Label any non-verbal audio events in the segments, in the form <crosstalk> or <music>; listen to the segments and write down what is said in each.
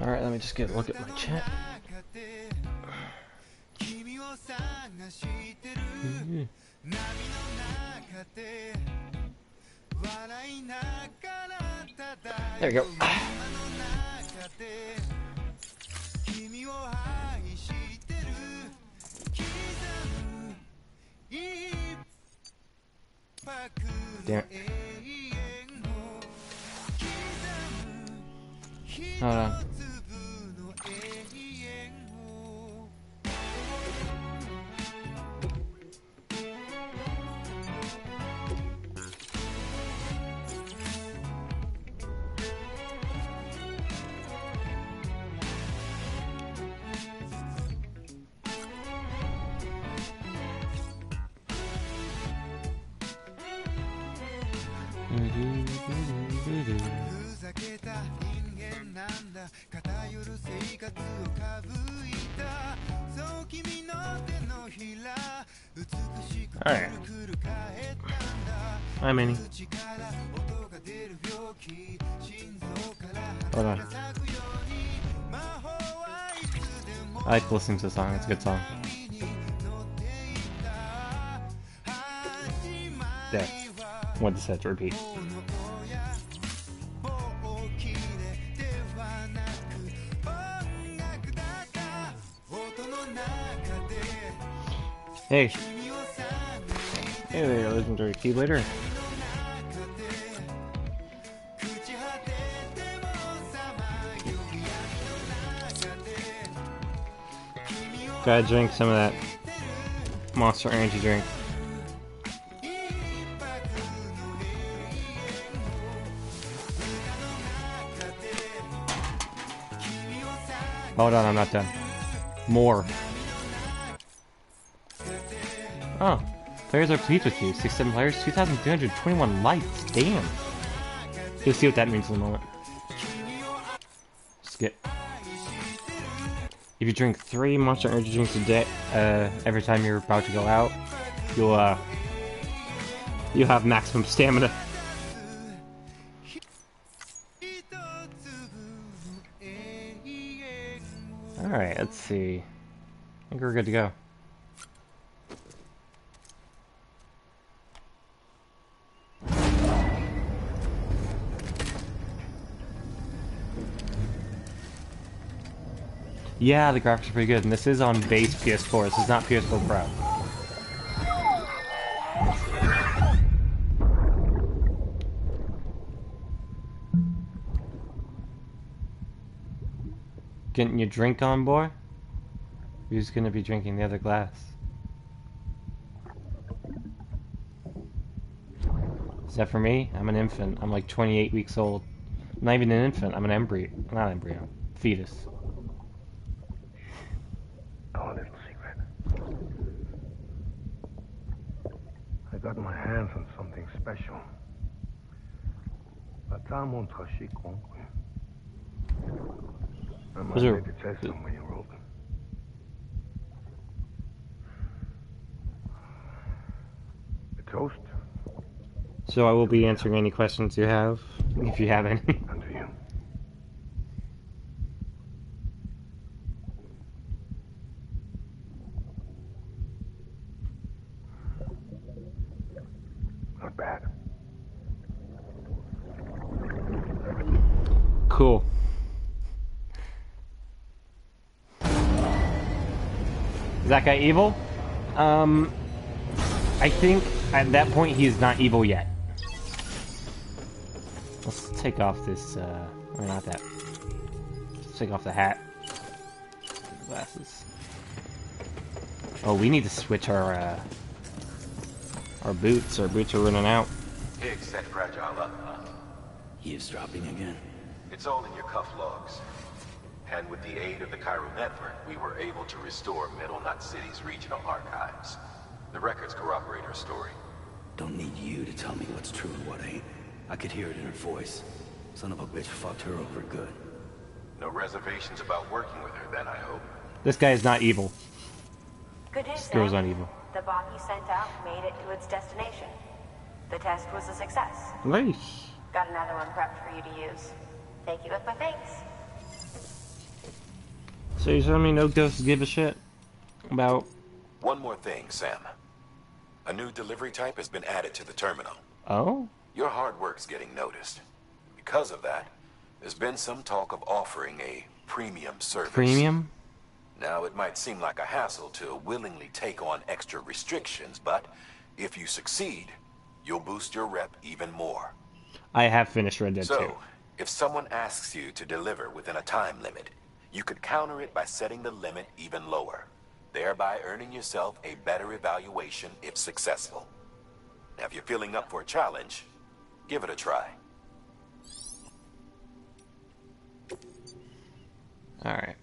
Alright, let me just get a look at my chat. Mm -hmm. There we go. Damn it. Hold on. Alright. Hi, Minnie. Hold on. I like listening to the song. It's a good song. There. What set to repeat. Hey. Hey there, legendary keyblade. Gotta drink some of that monster energy drink. Hold on, I'm not done. More. Oh. Players are pleased with you. 6-7 players, 2,321 likes. Damn. You'll see what that means in a moment. Skip. If you drink three Monster Energy drinks a day, uh, every time you're about to go out, you'll, uh, you'll have maximum stamina. Alright, let's see. I think we're good to go. Yeah, the graphics are pretty good, and this is on base PS4. This is not PS4 Pro. Getting your drink on, boy? Who's gonna be drinking the other glass? Is that for me? I'm an infant. I'm like 28 weeks old. Not even an infant. I'm an embryo. Not embryo. Fetus. Oh, little secret. I got my hands on something special. I might Those are- need to test them when you're open. A toast So I will be answering any questions you have, if you have any. unto you. Not bad. Cool. Is that guy evil? Um, I think at that point he is not evil yet. Let's take off this, uh, or not that. Let's take off the hat. Glasses. Oh, we need to switch our, uh, our boots. Our boots are running out. Higgs set Fragile up, huh? Eavesdropping again. It's all in your cuff logs. And with the aid of the chiral network, we were able to restore Middle Knot City's regional archives. The records corroborate her story. Don't need you to to tell me what's true and what ain't. I could hear it in her voice. Son of a bitch fucked her over good. No reservations about working with her then, I hope. This guy is not evil. Good news, This girl's Sam. not evil. The bot you sent out made it to its destination. The test was a success. Nice. Got another one prepped for you to use. Thank you with my thanks. So you're telling me no ghosts give a shit about? One more thing, Sam. A new delivery type has been added to the terminal. Oh, Your hard work's getting noticed. Because of that, there's been some talk of offering a premium service. premium. Now, it might seem like a hassle to willingly take on extra restrictions, but if you succeed, you'll boost your rep even more. I have finished Red Dead 2. So, if someone asks you to deliver within a time limit, you could counter it by setting the limit even lower, thereby earning yourself a better evaluation if successful. Now, if you're feeling up for a challenge, give it a try. Alright.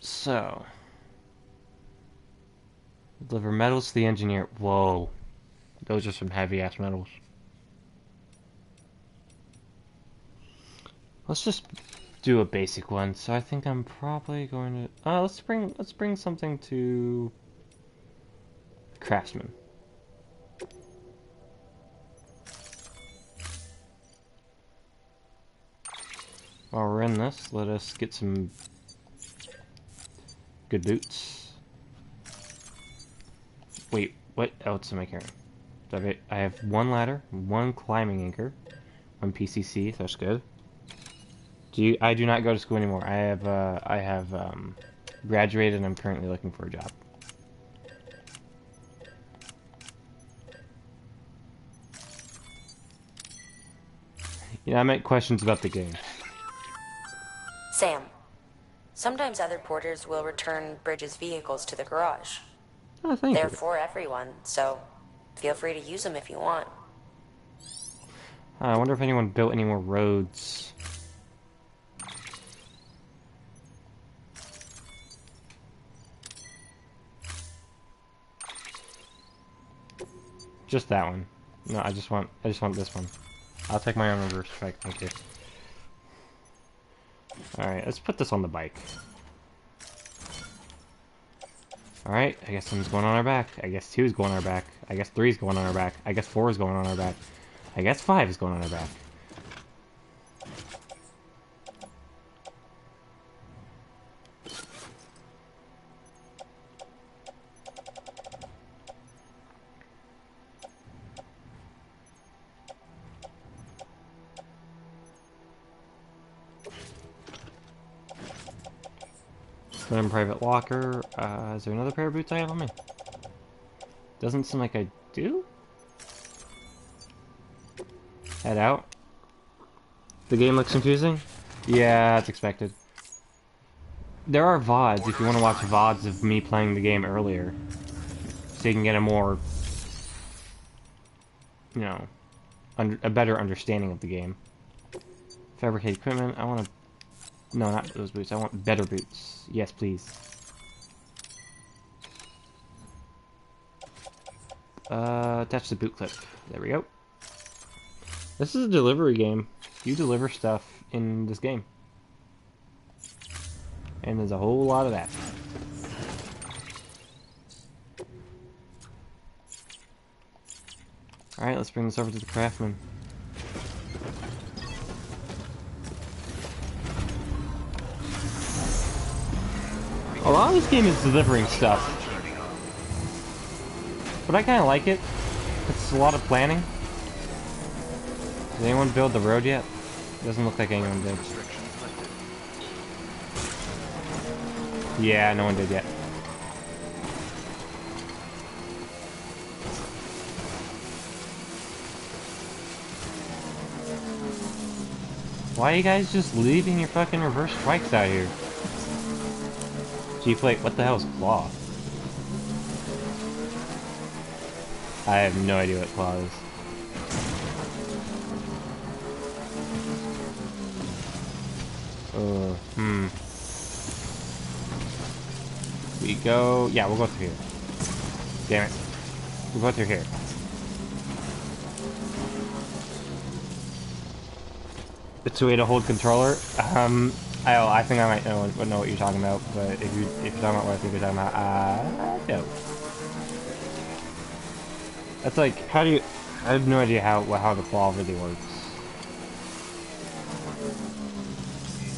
So. Deliver metals to the engineer. Whoa. Those are some heavy ass metals. Let's just do a basic one. So I think I'm probably going to uh let's bring let's bring something to craftsman. While we're in this, let us get some good boots. Wait, what else am I carrying? I have, I have one ladder, one climbing anchor, one PCC. That's good. Do you? I do not go to school anymore. I have. Uh, I have um, graduated, and I'm currently looking for a job. You know, I make questions about the game. Sam, sometimes other porters will return Bridges' vehicles to the garage. Oh, thank They're you. for everyone, so feel free to use them if you want. Uh, I wonder if anyone built any more roads. Just that one. No, I just want I just want this one. I'll take my own reverse trike, thank you. Alright, let's put this on the bike. Alright, I guess one's going on our back. I guess two's going on our back. I guess three's going on our back. I guess four is going on our back. I guess five is going on our back. Private locker. Uh, is there another pair of boots I have on me? Doesn't seem like I do. Head out. The game looks confusing? Yeah, it's expected. There are VODs if you want to watch VODs of me playing the game earlier. So you can get a more, you know, a better understanding of the game. Fabricate equipment. I want to. No, not those boots. I want better boots. Yes, please. Uh, attach the boot clip. There we go. This is a delivery game. You deliver stuff in this game. And there's a whole lot of that. Alright, let's bring this over to the craftsman. This game is delivering stuff. But I kind of like it. It's a lot of planning. Did anyone build the road yet? Doesn't look like anyone did. Yeah, no one did yet. Why are you guys just leaving your fucking reverse trikes out here? Deflate? What the hell is claw? I have no idea what claw is. Uh, hmm. We go... Yeah, we'll go through here. Damn it. We'll go through here. It's a way to hold controller. Um, I, oh, I think I might know, know what you're talking about, but if you if you're talking about what I think you're talking about, uh, no. That's like, how do you? I have no idea how how the claw really works.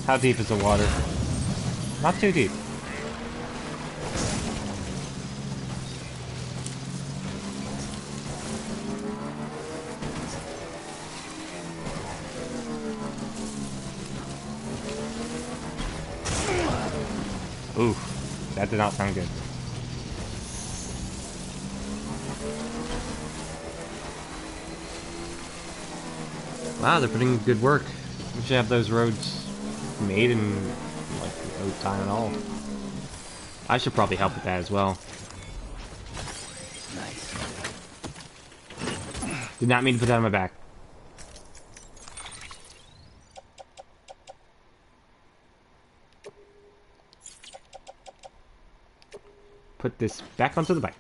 How deep is the water? Not too deep. Not sound good. Wow, they're putting good work. We should have those roads made in like no time at all. I should probably help with that as well. Nice. Did not mean to put that on my back. This back onto the bike.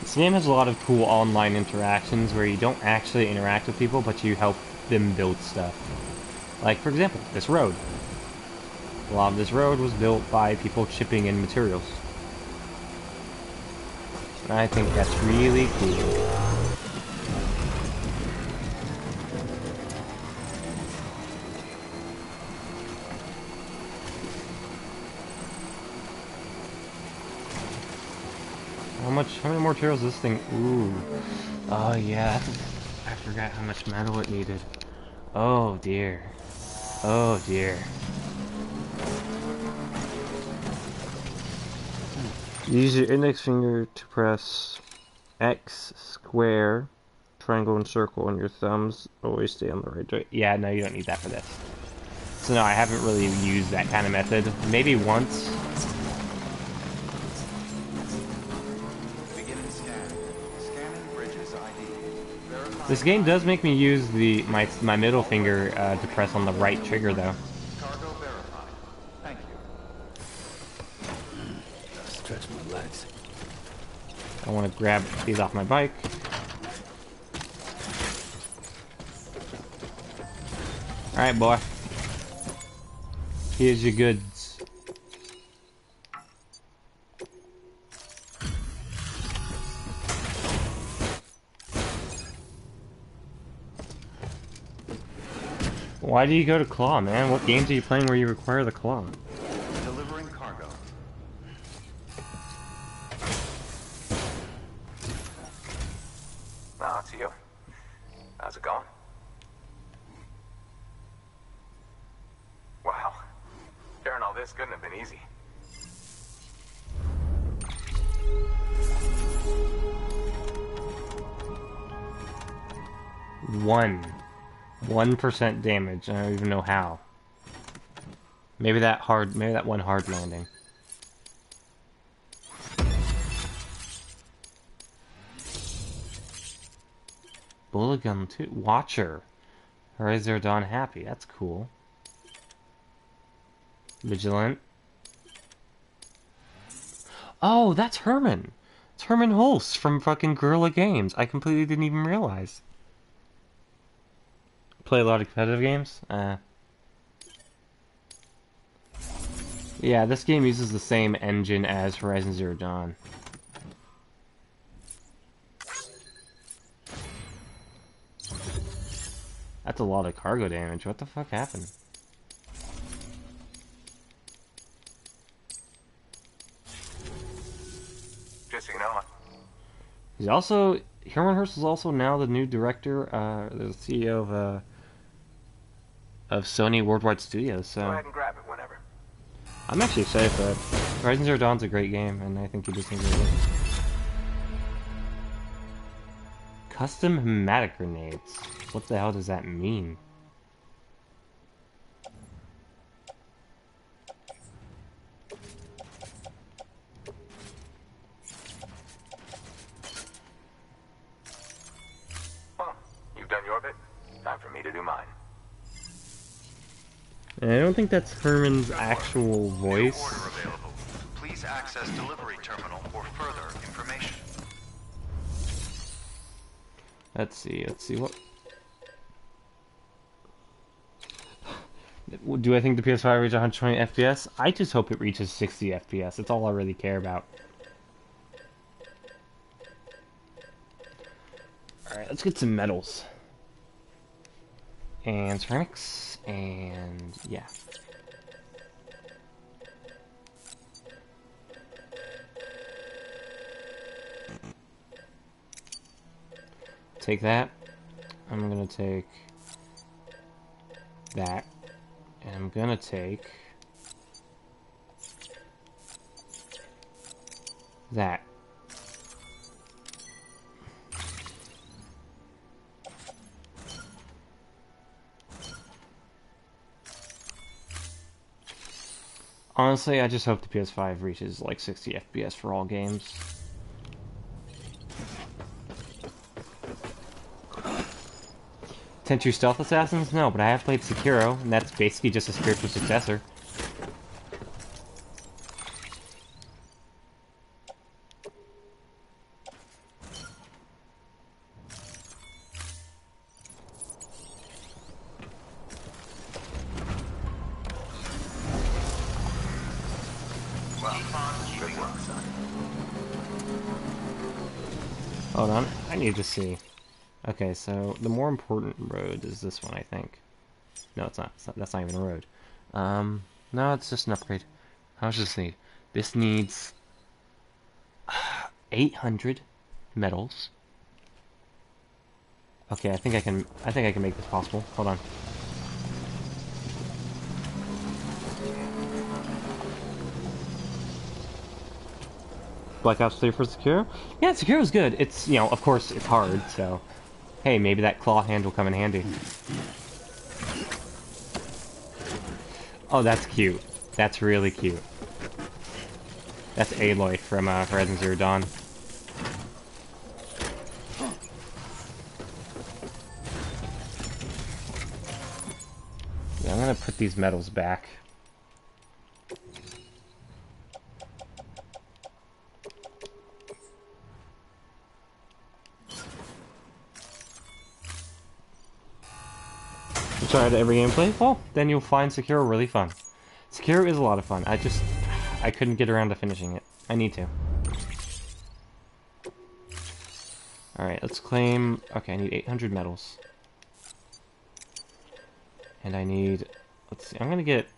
This game has a lot of cool online interactions where you don't actually interact with people, but you help them build stuff. Like, for example, this road. A lot of this road was built by people chipping in materials. I think that's really cool. How much, how many more materials is this thing? Ooh. Oh yeah, I forgot how much metal it needed. Oh dear. Oh dear. Use your index finger to press X, square, triangle, and circle, and your thumbs always stay on the right joint. Yeah, no, you don't need that for this. So no, I haven't really used that kind of method. Maybe once. This game does make me use the my my middle finger uh, to press on the right trigger though. cargo verified. Thank you. Stretch my legs. I want to grab these off my bike. Alright, boy. Here's your goods. Why do you go to claw, man? What games are you playing where you require the claw? 1% damage. I don't even know how. Maybe that hard, maybe that one hard landing. Bulligan too. Watcher. Horizon Dawn Happy. That's cool. Vigilant. Oh, that's Hermen. It's Hermen Hulst from fucking Guerrilla Games. I completely didn't even realize. Play a lot of competitive games? Uh. Yeah, this game uses the same engine as Horizon Zero Dawn. That's a lot of cargo damage. What the fuck happened? You know, He's also Hermen Hulst is also now the new director, uh, the CEO of uh, of Sony Worldwide Studios. go So ahead and grab it whenever. I'm actually excited for it. Horizon Zero Dawn's a great game, and I think he just needs it. Custom hematic grenades. What the hell does that mean? And I don't think that's Hermen's actual voice. Please access delivery terminal for further information. Let's see, let's see what. Do I think the PS5 reaches 120 FPS? I just hope it reaches 60 FPS. That's all I really care about. Alright, let's get some metals. And ceramics, and yeah. Take that. I'm gonna take that. And I'm gonna take that. Honestly, I just hope the PS5 reaches like 60 FPS for all games. Tenchu Stealth Assassins? No, but I have played Sekiro, and that's basically just a spiritual successor. Need to see. Okay, so the more important road is this one, I think. No, it's not. It's not that's not even a road. Um, no, it's just an upgrade. How much does this need? This needs <sighs> 800 metals. Okay, I think I can. I think I can make this possible. Hold on. Black Ops 3 for Sekiro? Yeah, Secure Sekiro's good. It's, you know, of course, it's hard, so... Hey, maybe that claw hand will come in handy. Oh, that's cute. That's really cute. That's Aloy from uh, Horizon Zero Dawn. Yeah, I'm gonna put these metals back. Try to every gameplay? Well, then you'll find Sekiro really fun. Sekiro is a lot of fun. I just... I couldn't get around to finishing it. I need to. Alright, let's claim... Okay, I need 800 metals. And I need... Let's see, I'm gonna get...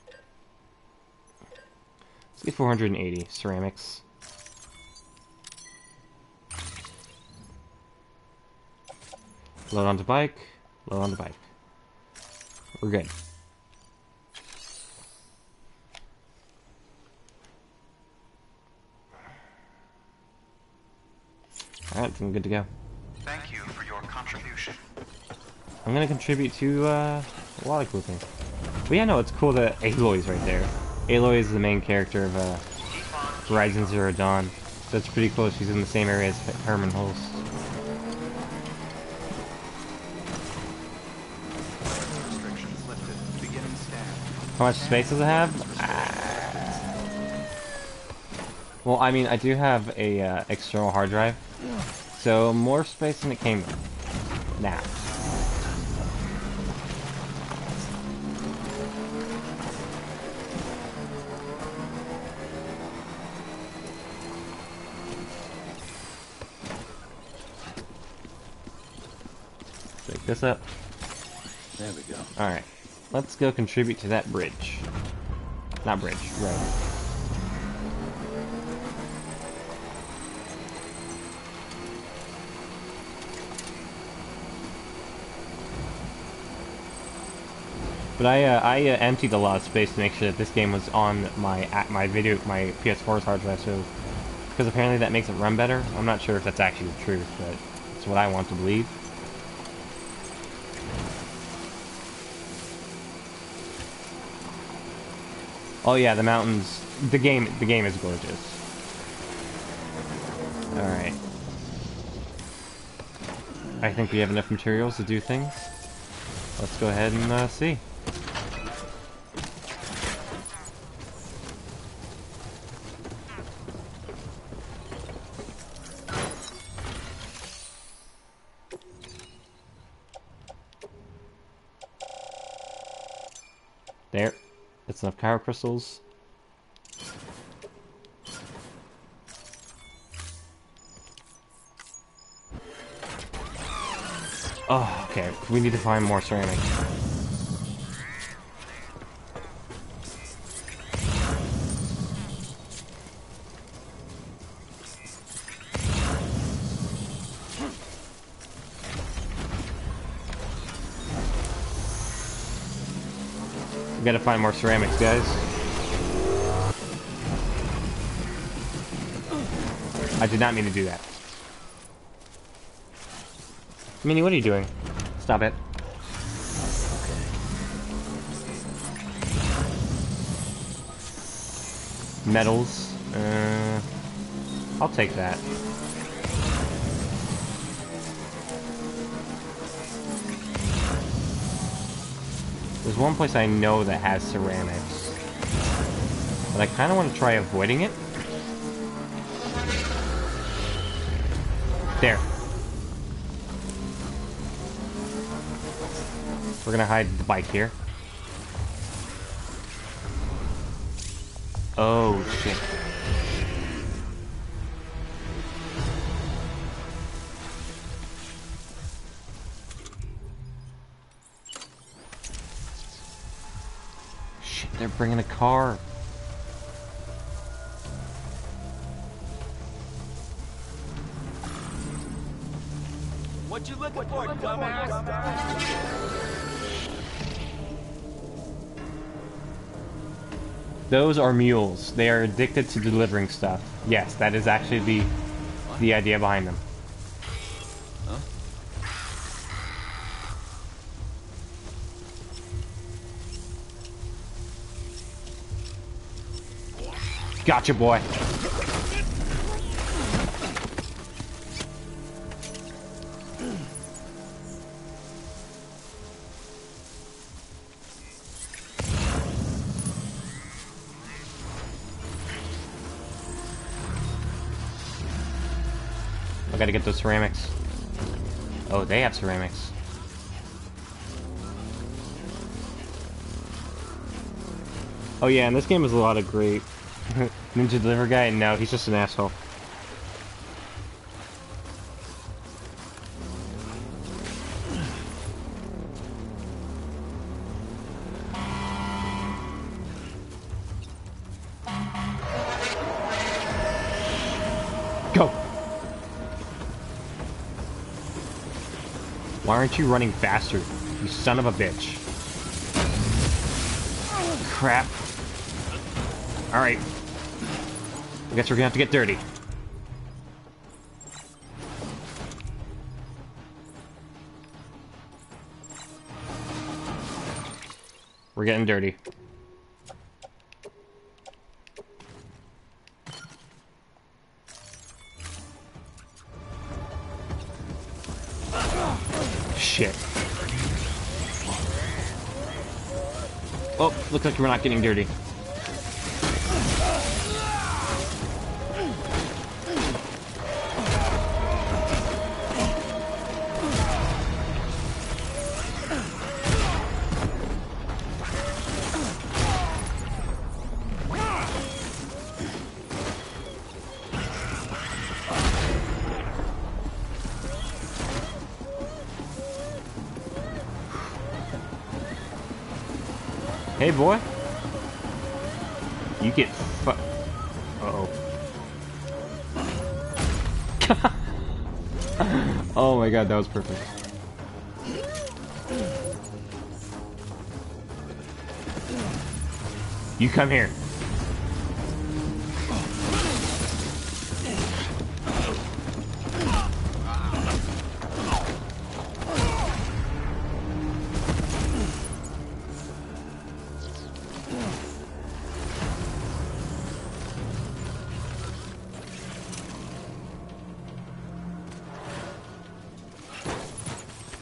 Let's get 480 ceramics. Load onto bike. Load onto bike. We're good. Alright, I'm good to go. Thank you for your contribution. I'm gonna contribute to uh, a lot of cool things. But yeah, no, it's cool that Aloy's right there. Aloy is the main character of uh, Horizon Zero Dawn. So it's pretty cool. She's in the same area as Hermen Hulst. How much space does it have? Ah. Well, I mean, I do have a uh, external hard drive, so more space than it came with. Now. Pick this up. There we go. Alright. Let's go contribute to that bridge. Not bridge, road. But I uh, I uh, emptied a lot of space to make sure that this game was on my my video my PS4's hard drive, so because apparently that makes it run better. I'm not sure if that's actually the truth, but it's what I want to believe. Oh yeah, the mountains. The game. The game is gorgeous. All right. I think we have enough materials to do things. Let's go ahead and uh, see. There. Chiral crystals. Oh, okay. We need to find more ceramic. Gotta find more ceramics, guys. I did not mean to do that. Minnie, what are you doing? Stop it. Metals. Uh, I'll take that. There's one place I know that has ceramics. But I kind of want to try avoiding it. There. We're gonna hide the bike here. Oh, shit. They're bringing a car. What you looking for, dumbass? Those are mules. They are addicted to delivering stuff. Yes, that is actually the the idea behind them. Gotcha, boy. I gotta get those ceramics. Oh, they have ceramics. Oh yeah, and this game has a lot of great Ninja Deliver guy. No, he's just an asshole. Go! Why aren't you running faster, you son of a bitch? Crap. Alright. I guess we're gonna have to get dirty. We're getting dirty. Shit. Oh, looks like we're not getting dirty. God, that was perfect. You come here.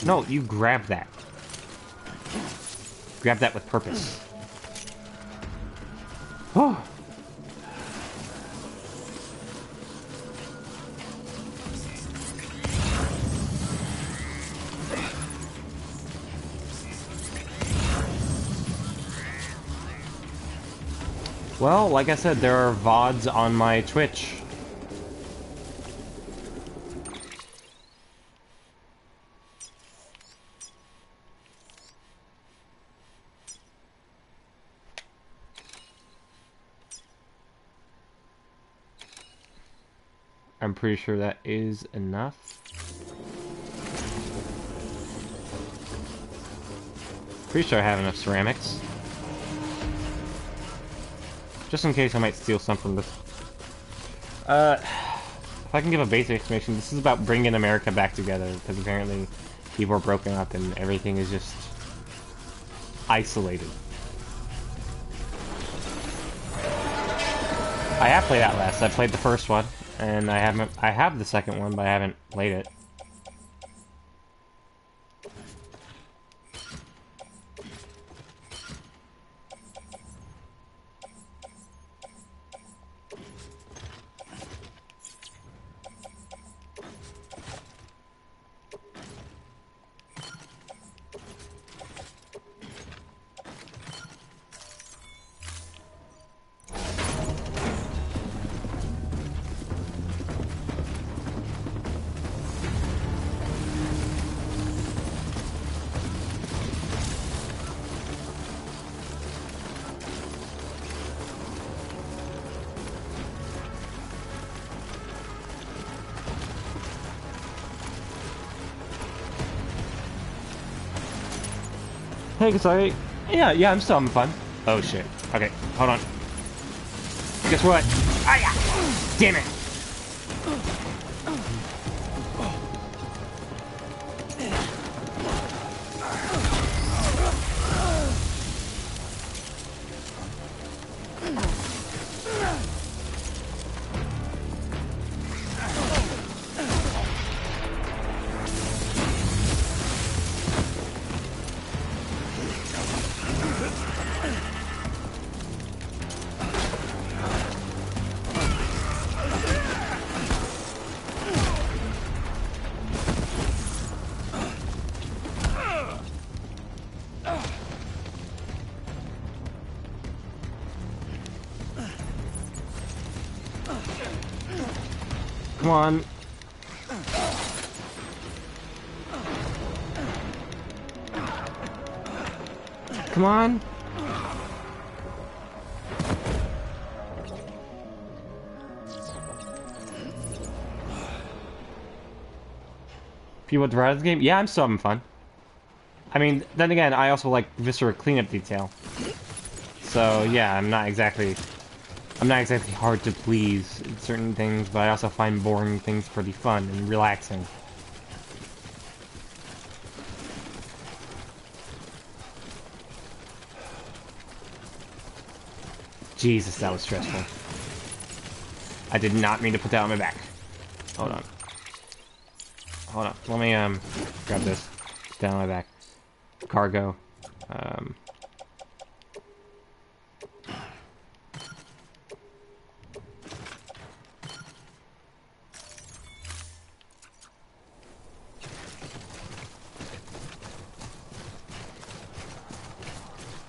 No, you grab that. Grab that with purpose. Oh. Well, like I said, there are VODs on my Twitch. I'm pretty sure that is enough. Pretty sure I have enough ceramics. Just in case I might steal some from this. Uh, if I can give a basic explanation, this is about bringing America back together, because apparently people are broken up and everything is just isolated. I have played Outlast. I played the first one, and I haven't. I have the second one, but I haven't played it. Hey, sorry. Yeah, yeah, I'm still having fun. Oh shit. Okay, hold on. Guess what? Ah, yeah. Damn it. Come on. Come on. People to this game? Yeah, I'm still having fun. I mean, then again, I also like visceral cleanup detail. So yeah, I'm not exactly I'm not exactly hard to please in certain things, but I also find boring things pretty fun and relaxing. Jesus, that was stressful. I did not mean to put that on my back. Hold on. Hold on. Let me, um, grab this. Down my back. Cargo. Um...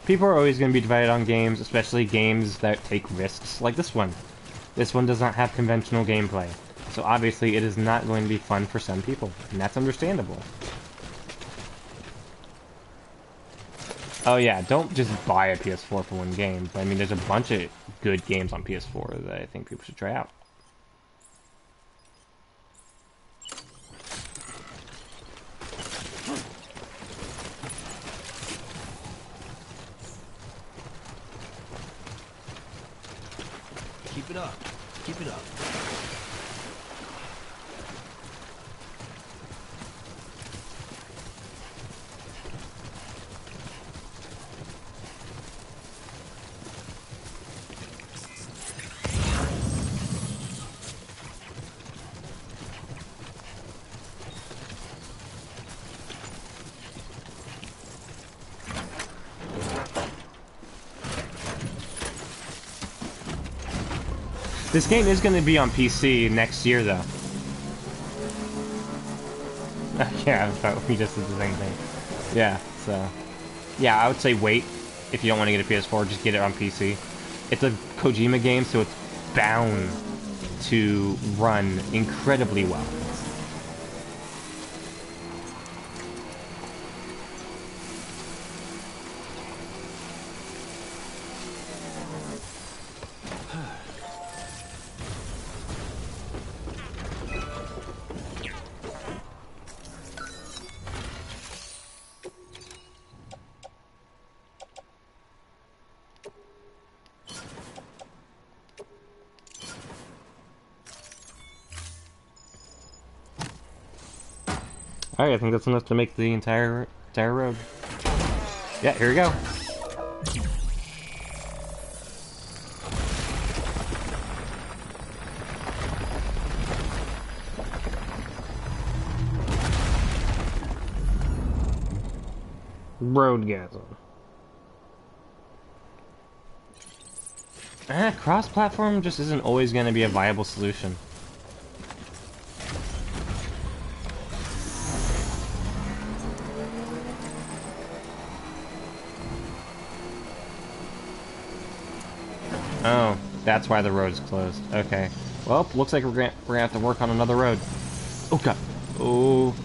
People are always going to be divided on games, especially games that take risks, like this one. This one does not have conventional gameplay, so obviously it is not going to be fun for some people, and that's understandable. Oh yeah, don't just buy a PS4 for one game, but I mean there's a bunch of good games on PS4 that I think people should try out. This game is going to be on PC next year, though. <laughs> yeah, we just did the same thing. Yeah, so... Yeah, I would say wait. If you don't want to get a PS4, just get it on PC. it's a Kojima game, so it's bound to run incredibly well. I think that's enough to make the entire entire road. Yeah, here we go. Roadgasm. Ah, cross-platform just isn't always going to be a viable solution. That's why the road is closed. Okay. Well, looks like we're gonna, we're gonna have to work on another road. Oh god. Oh.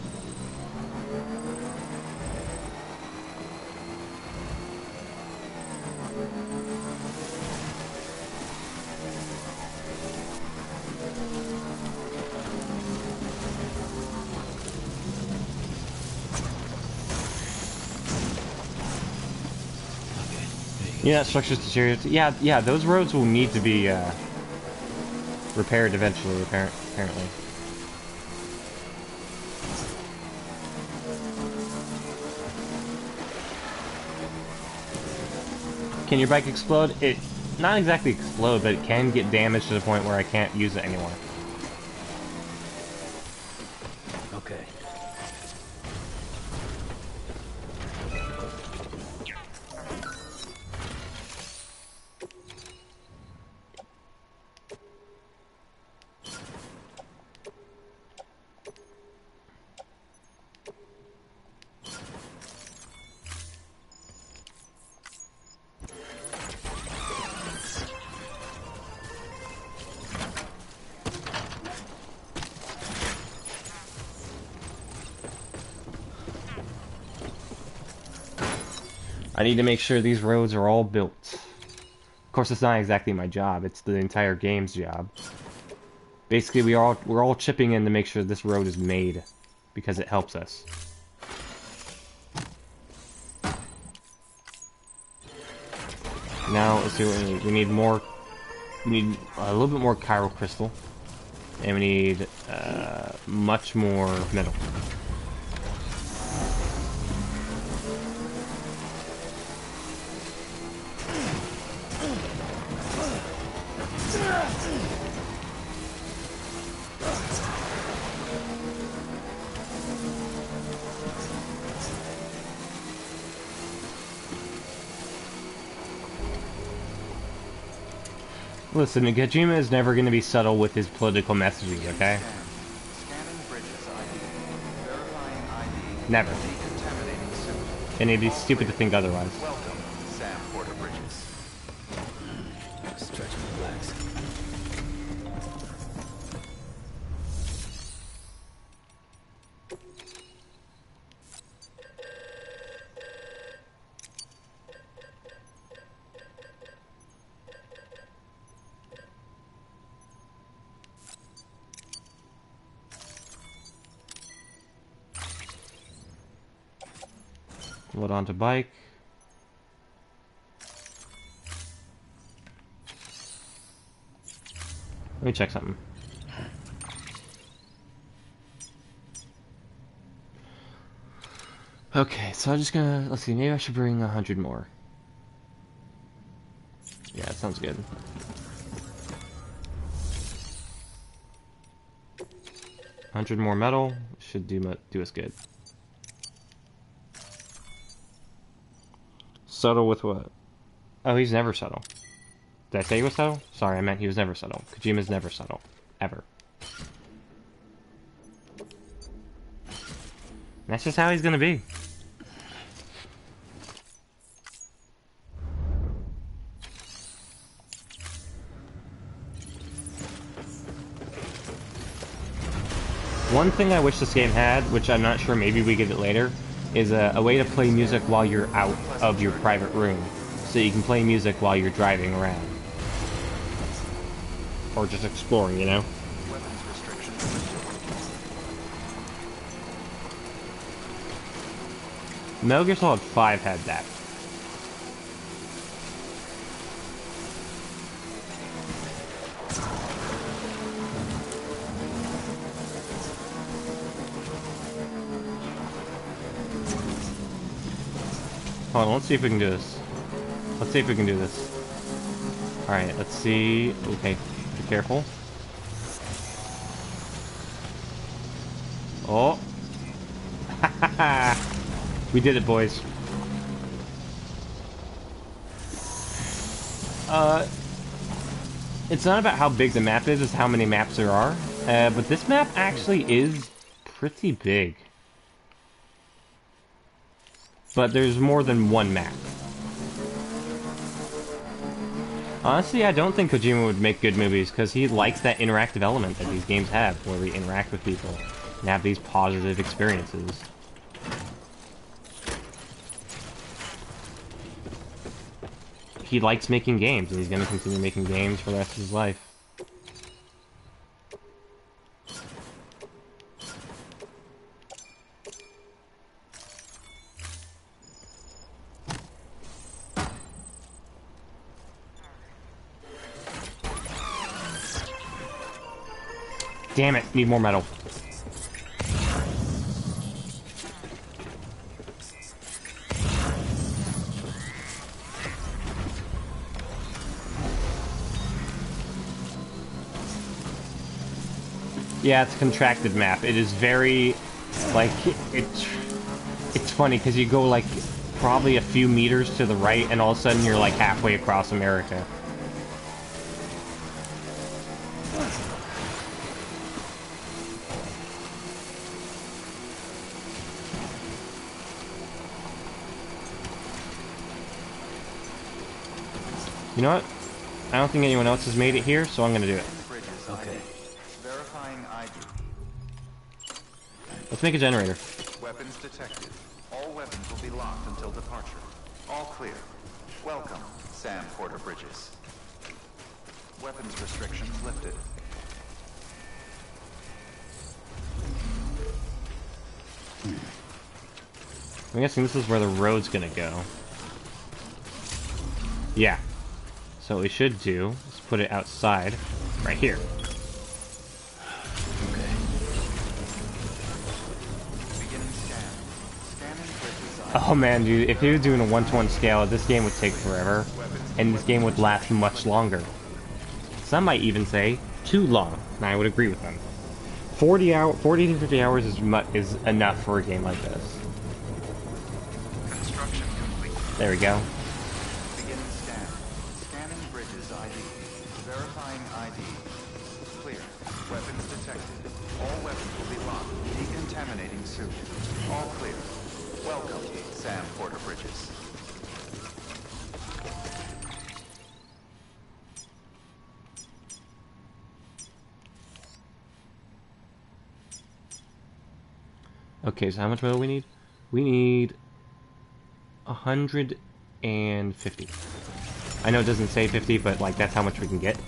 Yeah, structures deteriorate. Yeah, yeah, those roads will need to be uh, repaired eventually, apparently. Can your bike explode? It, not exactly explode, but it can get damaged to the point where I can't use it anymore. I need to make sure these roads are all built. Of course, it's not exactly my job, it's the entire game's job. Basically, we are all, we're all chipping in to make sure this road is made, because it helps us. Now, let's see what we need. We need more, we need a little bit more Chiral Crystal, and we need uh, much more metal. Listen, Kojima is never going to be subtle with his political messaging, okay? Never. And it'd be stupid to think otherwise. Load onto bike. Let me check something. Okay, so I'm just gonna let's see. Maybe I should bring a hundred more. Yeah, that sounds good. Hundred more metal should do do us good. Subtle with what? Oh, he's never subtle. Did I say he was subtle? Sorry, I meant he was never subtle. Kojima's never subtle. Ever. That's just how he's gonna be. One thing I wish this game had, which I'm not sure maybe we get it later, is a, a way to play music while you're out of your private room. So you can play music while you're driving around. Or just exploring, you know? Metal Gear Solid 5 had that. Hold on, let's see if we can do this. Let's see if we can do this. Alright, let's see. Okay, be careful. Oh. <laughs> we did it, boys. Uh, it's not about how big the map is, it's how many maps there are. Uh, but this map actually is pretty big. But there's more than one map. Honestly, I don't think Kojima would make good movies because he likes that interactive element that these games have, where we interact with people and have these positive experiences. He likes making games, and he's going to continue making games for the rest of his life. Damn it, need more metal. Yeah, it's a contracted map. It is very, like, it's, it's funny because you go, like, probably a few meters to the right and all of a sudden you're, like, halfway across America. You know what? I don't think anyone else has made it here, so I'm gonna do it. Okay. Verifying ID. Let's make a generator. Weapons detected. All weapons will be locked until departure. All clear. Welcome, Sam Porter Bridges. Weapons restrictions lifted. I'm guessing this is where the road's gonna go. Yeah. So what we should do is put it outside, right here. Oh man, dude, if he was doing a one-to-one scale, this game would take forever, and this game would last much longer. Some might even say too long, and I would agree with them. 40 hour, 40 to 50 hours is is enough for a game like this. There we go. Beginning scan. Scanning bridges ID. Verifying ID. Clear. Weapons detected. All weapons will be locked. Decontaminating suit. All clear. Welcome, Sam Porter Bridges. Okay, so how much metal we need? We need 150. I know it doesn't say 50, but like that's how much we can get.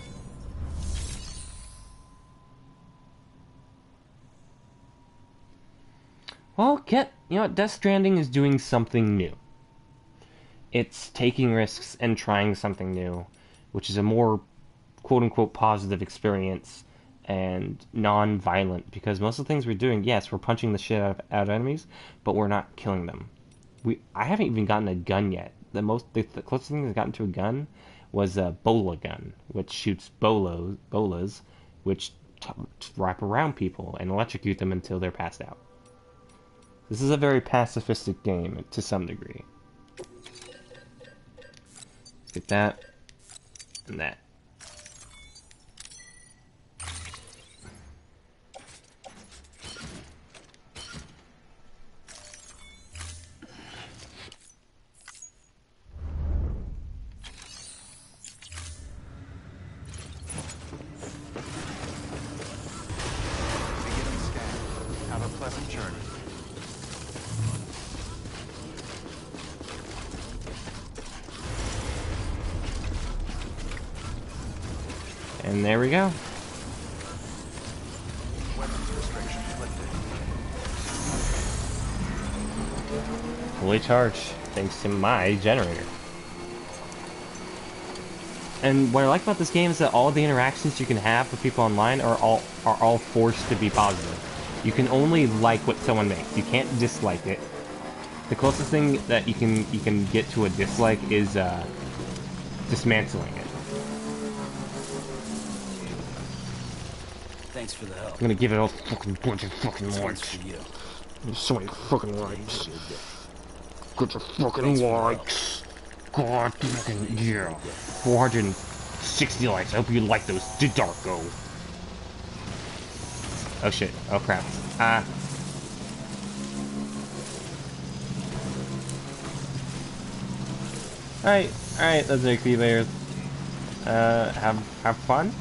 Well, get you know, what, Death Stranding is doing something new. It's taking risks and trying something new, which is a more quote unquote positive experience and non-violent because most of the things we're doing, yes, we're punching the shit out of, out of enemies, but we're not killing them. We I haven't even gotten a gun yet. The most the, the closest thing I've gotten to a gun was a bola gun, which shoots bolos bolas, which t- wrap around people and electrocute them until they're passed out. This is a very pacifistic game to some degree. Get that and that. And there we go. Fully charged, thanks to my generator. And what I like about this game is that all the interactions you can have with people online are all are all forced to be positive. You can only like what someone makes. You can't dislike it. The closest thing that you can you can get to a dislike is uh, dismantling it. Thanks for the help. I'm gonna give it all fucking bunch of fucking This likes. for you. So many fucking likes. Day. Good fucking likes. God fucking yeah. 460 likes. I hope you like those. Darko. Oh shit. Oh crap. Ah. Alright, alright, let's make three layers. Uh, have, have fun?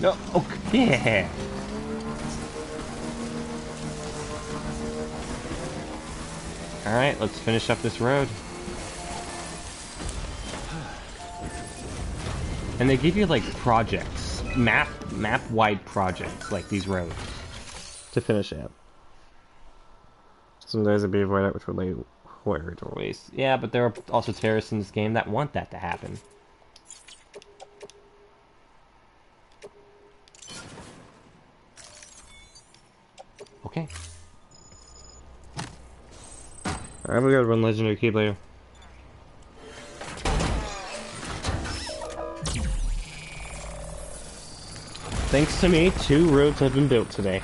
No, okay, yeah. Alright, let's finish up this road. And they give you like projects, map map wide projects like these roads to finish it. Sometimes it'd be avoided which would lead where to waste. Yeah, but there are also terrorists in this game that want that to happen. Okay. Alright, we gotta run Legendary Keyblade. Thanks to me, two roads have been built today.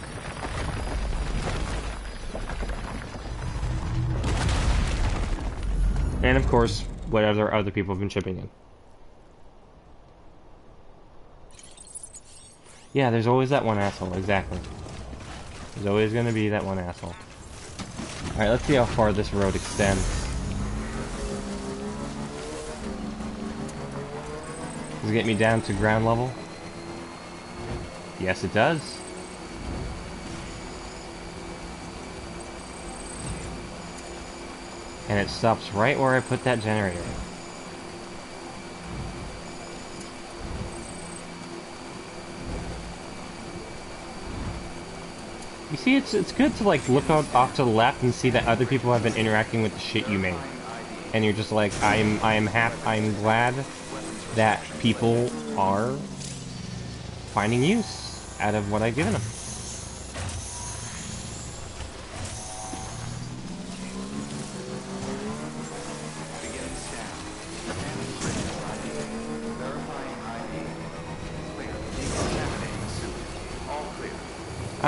And of course, whatever other people have been chipping in. Yeah, there's always that one asshole, exactly. There's always gonna be that one asshole. Alright, let's see how far this road extends. Does it get me down to ground level? Yes, it does. And it stops right where I put that generator. You see, it's it's good to like look out off to the left and see that other people have been interacting with the shit you made, and you're just like, I'm I am happy, I'm glad that people are finding use out of what I've given them.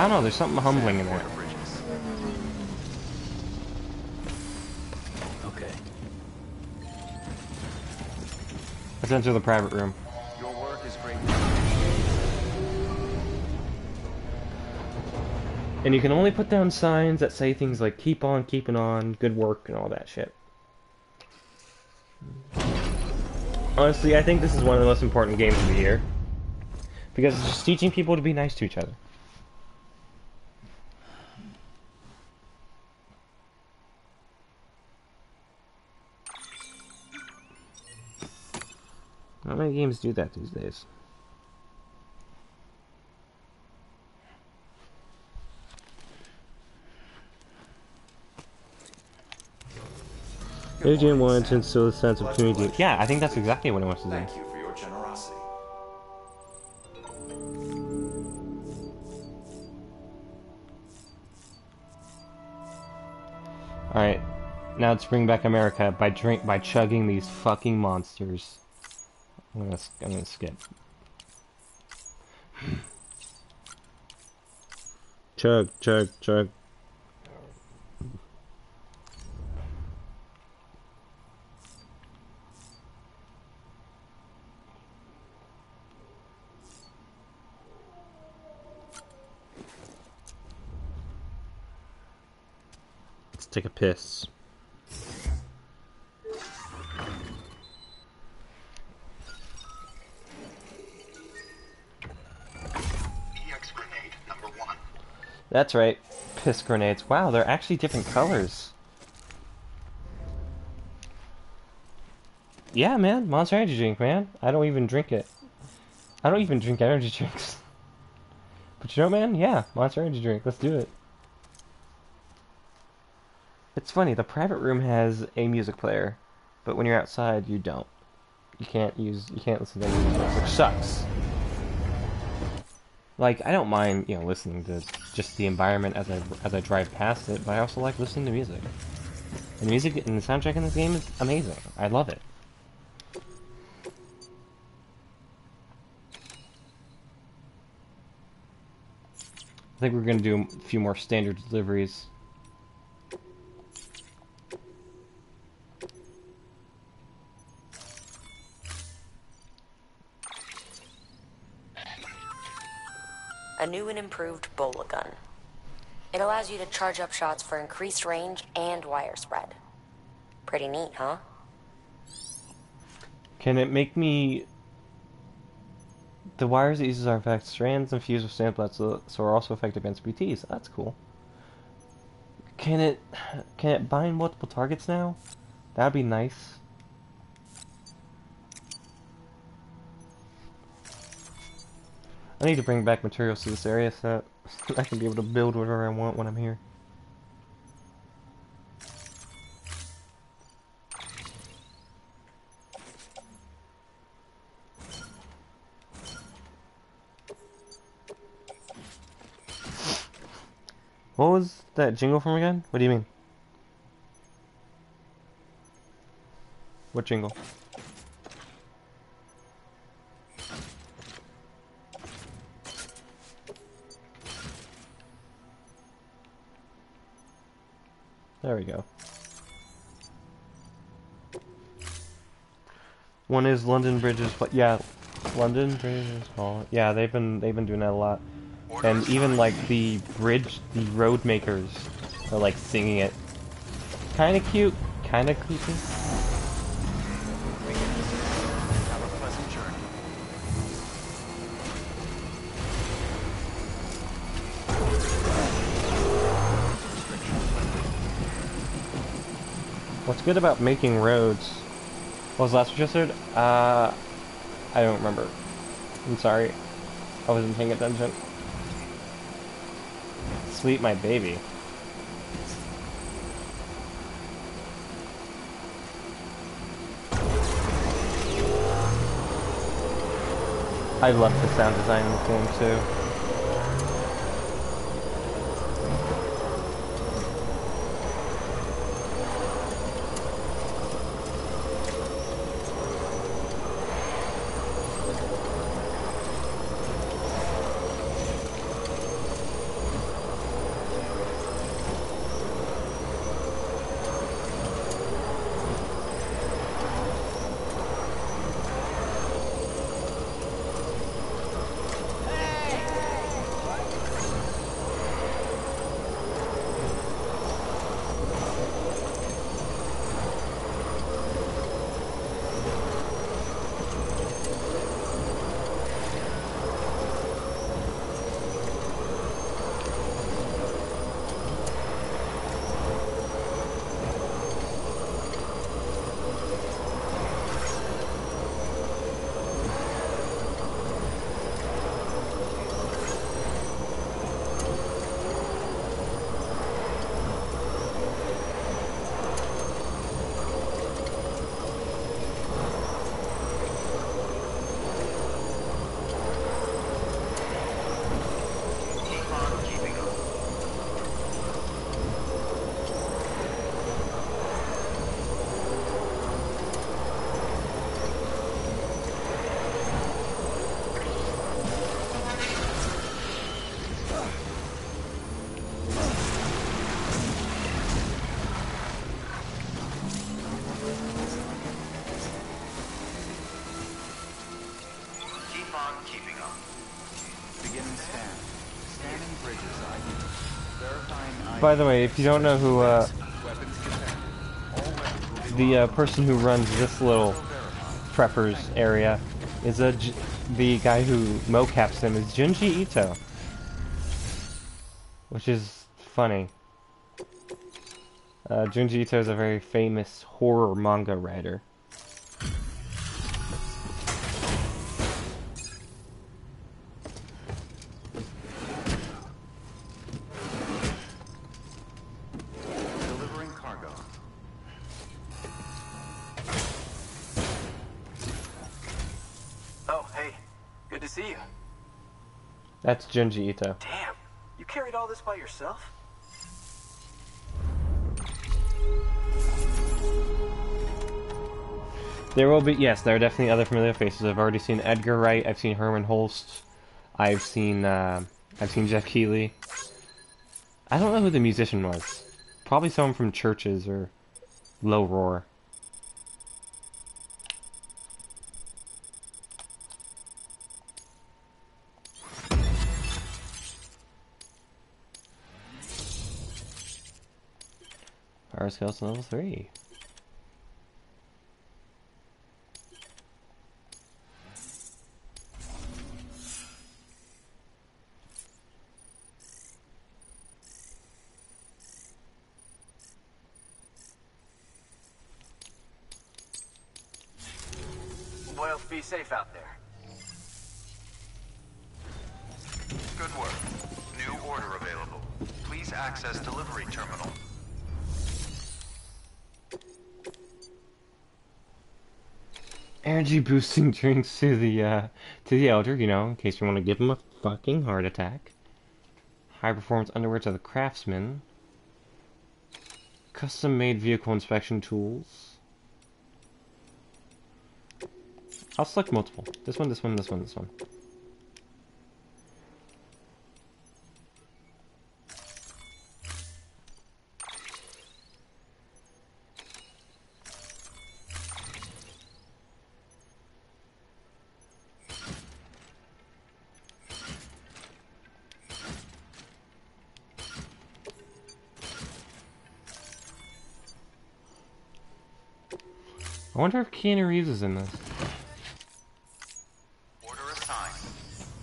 Don't know, there's something humbling in Scan that. Okay. Let's enter the private room. Your work is great. And you can only put down signs that say things like keep on keeping on, good work, and all that shit. Honestly, I think this is one of the most important games of the year. Because it's just teaching people to be nice to each other. Not many games do that these days. Adrian wanted to instill a sense of community. Yeah, I think that's exactly what he wants to do. Thank you for your generosity. Alright, now let's bring back America by drink by chugging these fucking monsters. I'm gonna, I'm gonna skip. chug, chug, chug. Let's take a piss. That's right, piss grenades. Wow, they're actually different colors. Yeah, man, Monster Energy drink, man. I don't even drink it. I don't even drink energy <laughs> drinks. But you know, man, yeah, Monster Energy drink. Let's do it. It's funny. The private room has a music player, but when you're outside, you don't. You can't use. You can't listen to any music, which sucks. Like I don't mind, you know, listening to just the environment as I as I drive past it, but I also like listening to music. And the music and the soundtrack in this game is amazing. I love it. I think we're going to do a few more standard deliveries. A new and improved Bola gun. It allows you to charge up shots for increased range and wire spread. Pretty neat, huh? Can it make me... The wires it uses are in fact strands infused with stamplets, so, so are also effective against BTs. That's cool. Can it... Can it bind multiple targets now? That'd be nice. I need to bring back materials to this area so I can be able to build whatever I want when I'm here. What was that jingle from again? What do you mean? What jingle? We go. One is London Bridges, but yeah, London Bridges. Oh, yeah, they've been they've been doing that a lot, and even like the bridge, the road makers are like singing it. Kind of cute, kind of creepy. Good about making roads? What was last episode? Uh, I don't remember. I'm sorry. I wasn't paying attention. Sleep my baby. I love the sound design in this game too. By the way, if you don't know who uh, the uh, person who runs this little preppers area is a the guy who mocaps him is Junji Ito, which is funny. Uh, Junji Ito is a very famous horror manga writer. see you. That's Junji Ito. Damn, you carried all this by yourself? There will be yes, there are definitely other familiar faces. I've already seen Edgar Wright. I've seen Hermen Hulst. I've seen uh, I've seen Geoff Keighley. I don't know who the musician was. Probably someone from Chvrches or Low Roar. Our skills level 3. Energy boosting <laughs> drinks to the uh, to the elder, you know, in case you want to give him a fucking heart attack. High performance underwear to the craftsman. Custom made vehicle inspection tools. I'll select multiple. This one, this one, this one, this one. I wonder if Keanu Reeves is in this. Order assigned.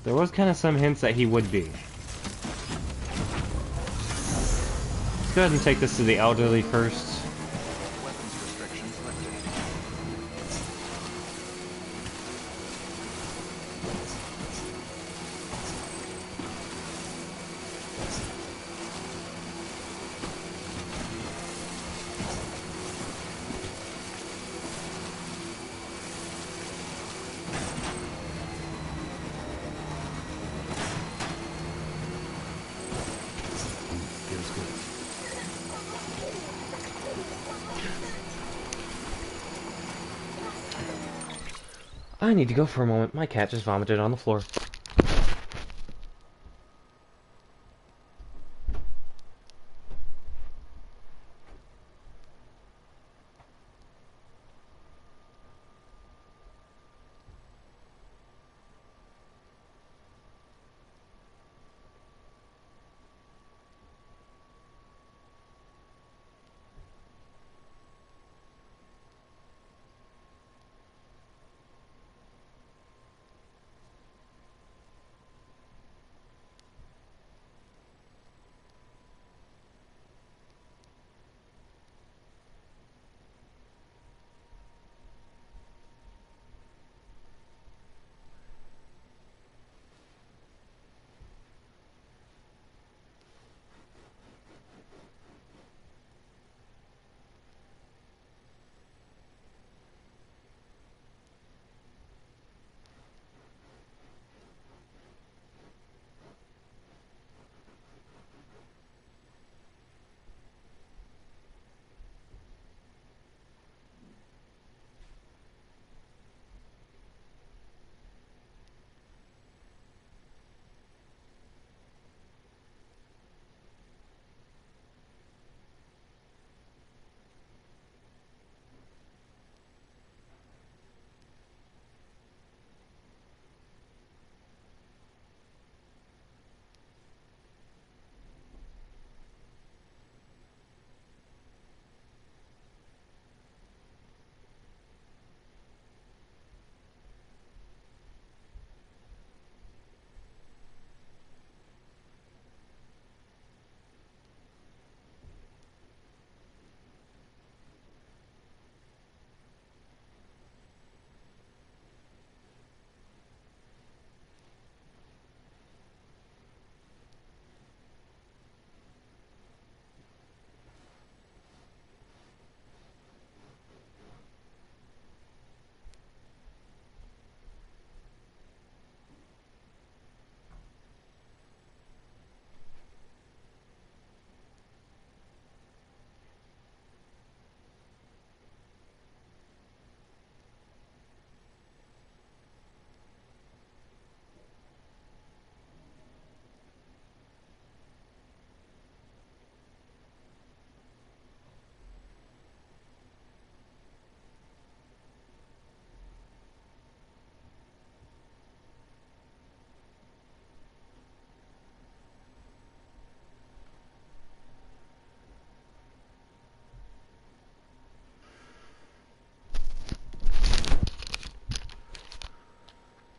There was kind of some hints that he would be. Let's go ahead and take this to the elderly first. I need to go for a moment. My cat just vomited on the floor.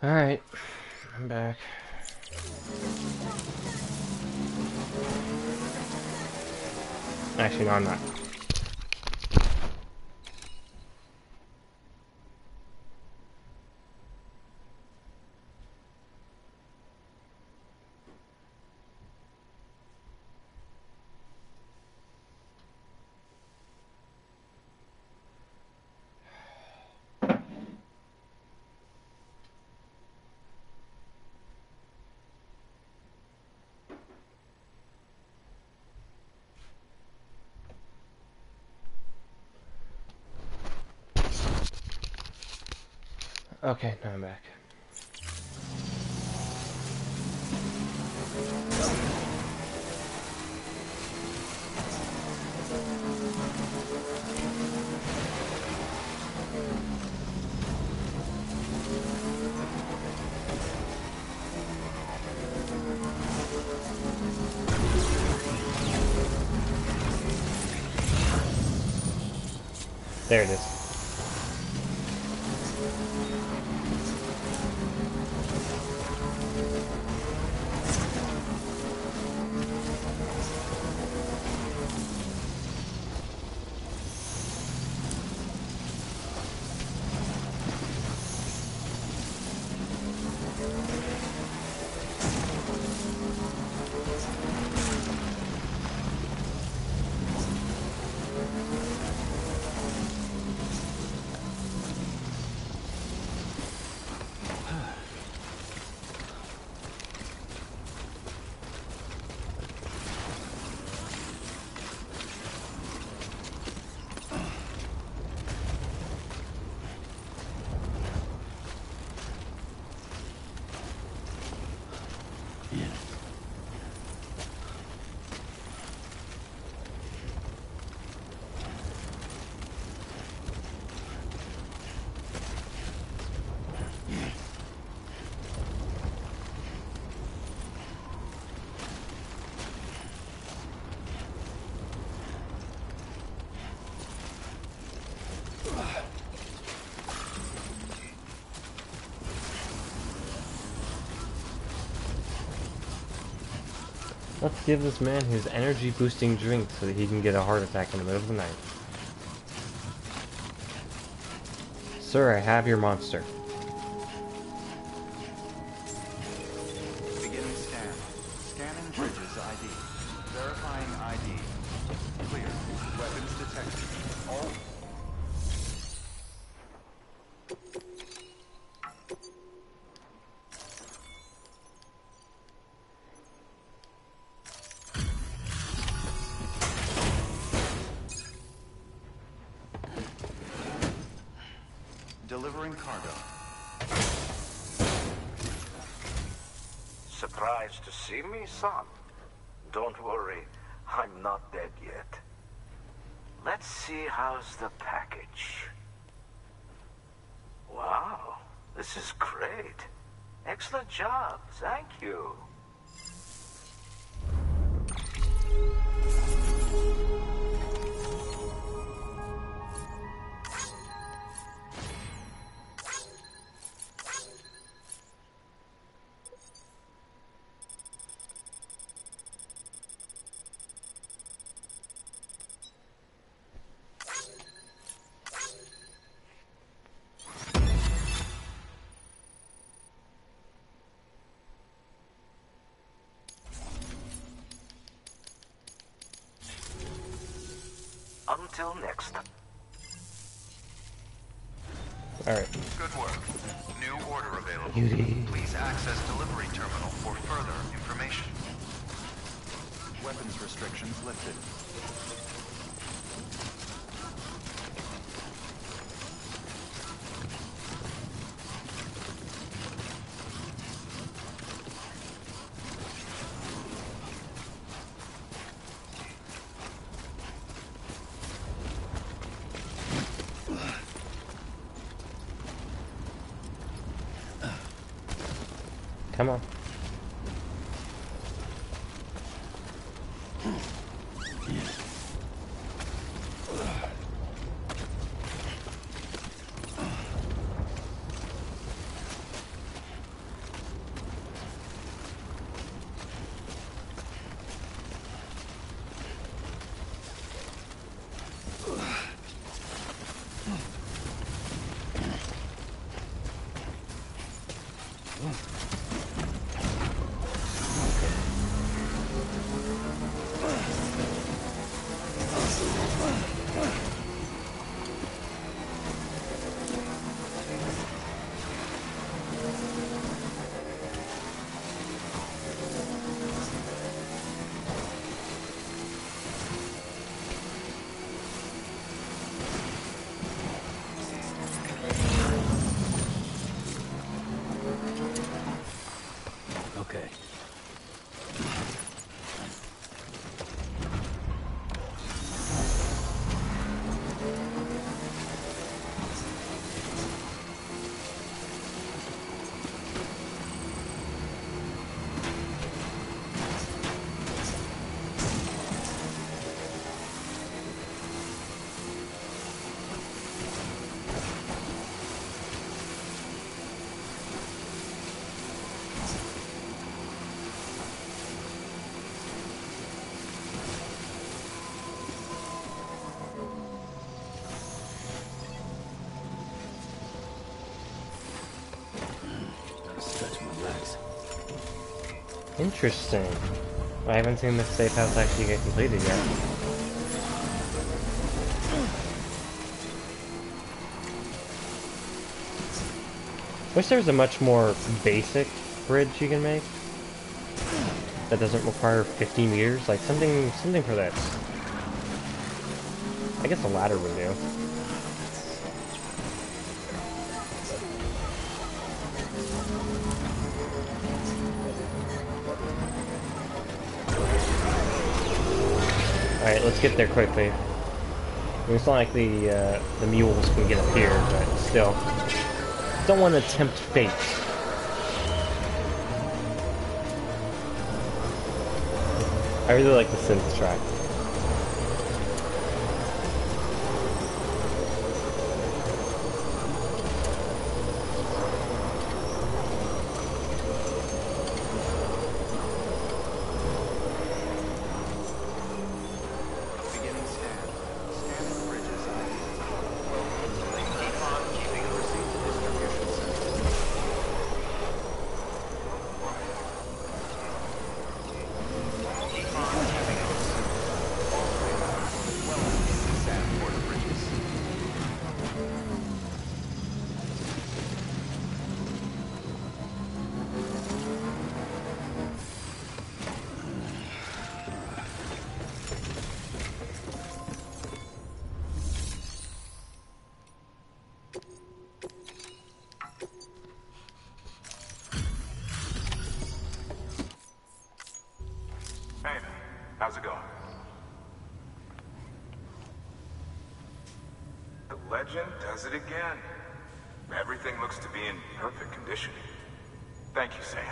Alright, I'm back. Actually, no, I'm not. Okay, now I'm back. There it is. Let's give this man his energy boosting drink so that he can get a heart attack in the middle of the night. Sir, I have your monster. Next. Alright. Good work. New order available. Beauty. Please access delivery terminal for further information. Weapons restrictions lifted. Come on. Interesting. I haven't seen this safe house actually get completed yet. Wish there was a much more basic bridge you can make that doesn't require 50 meters, like something something for that. I guess a ladder would do. Let's get there quickly. It's not like the uh, the mules can get up here, but still. Don't want to tempt fate. I really like the synth track. Everything looks to be in perfect condition. Thank you, Sam.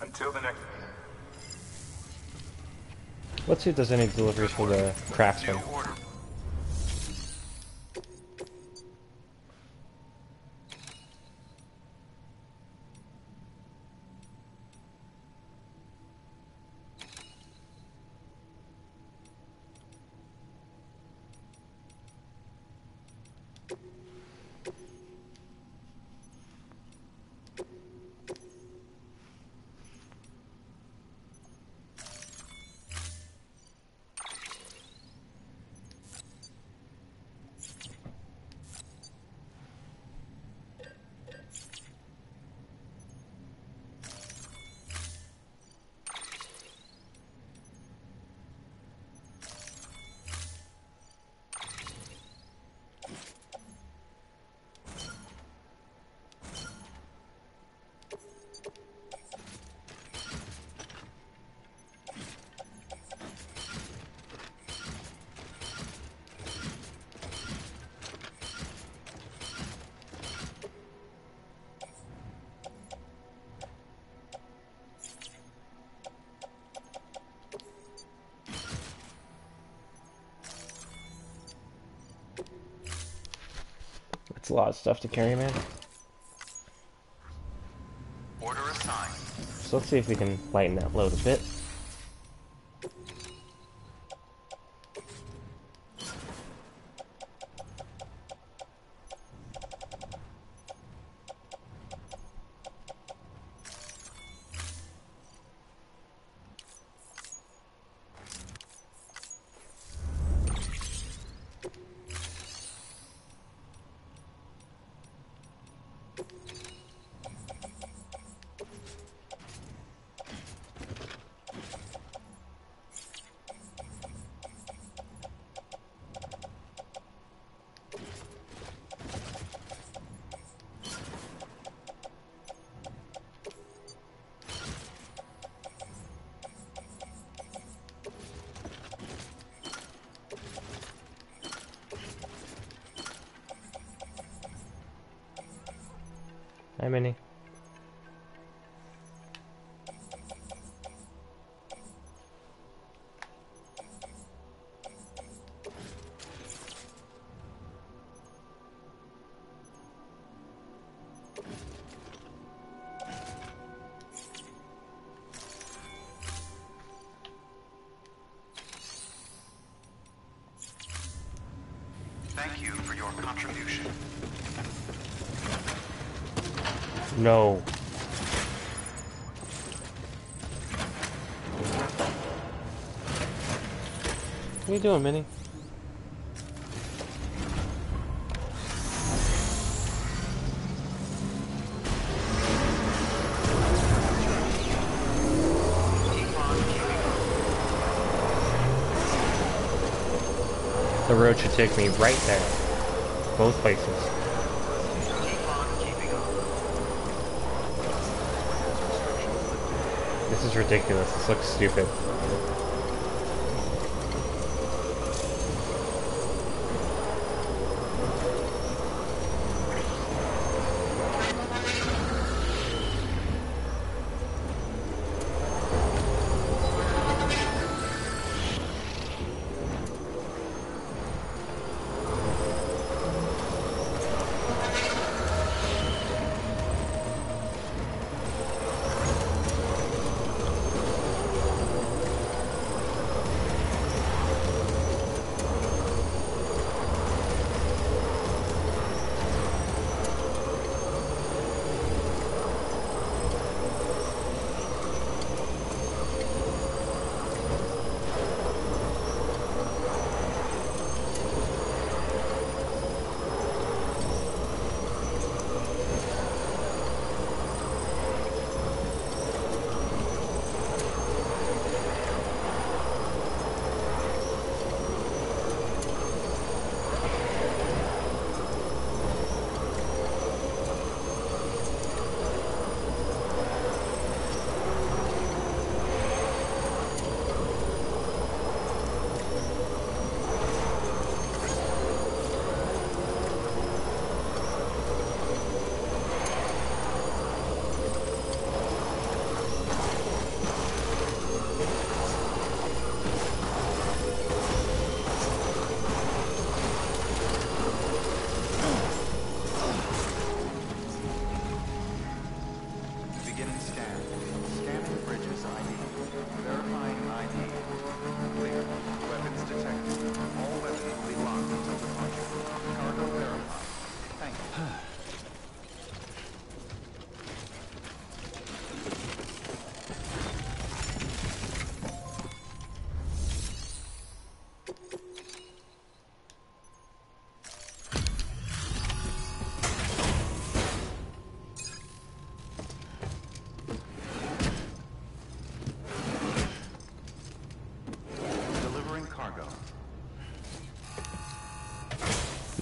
Until the next. Let's see if there's any deliveries for the craftsman. Lot of stuff to carry, man. Order assigned. So let's see if we can lighten that load a bit. Contribution. No. What are you doing, Minnie? The road should take me right there. Both places. This is ridiculous. This looks stupid.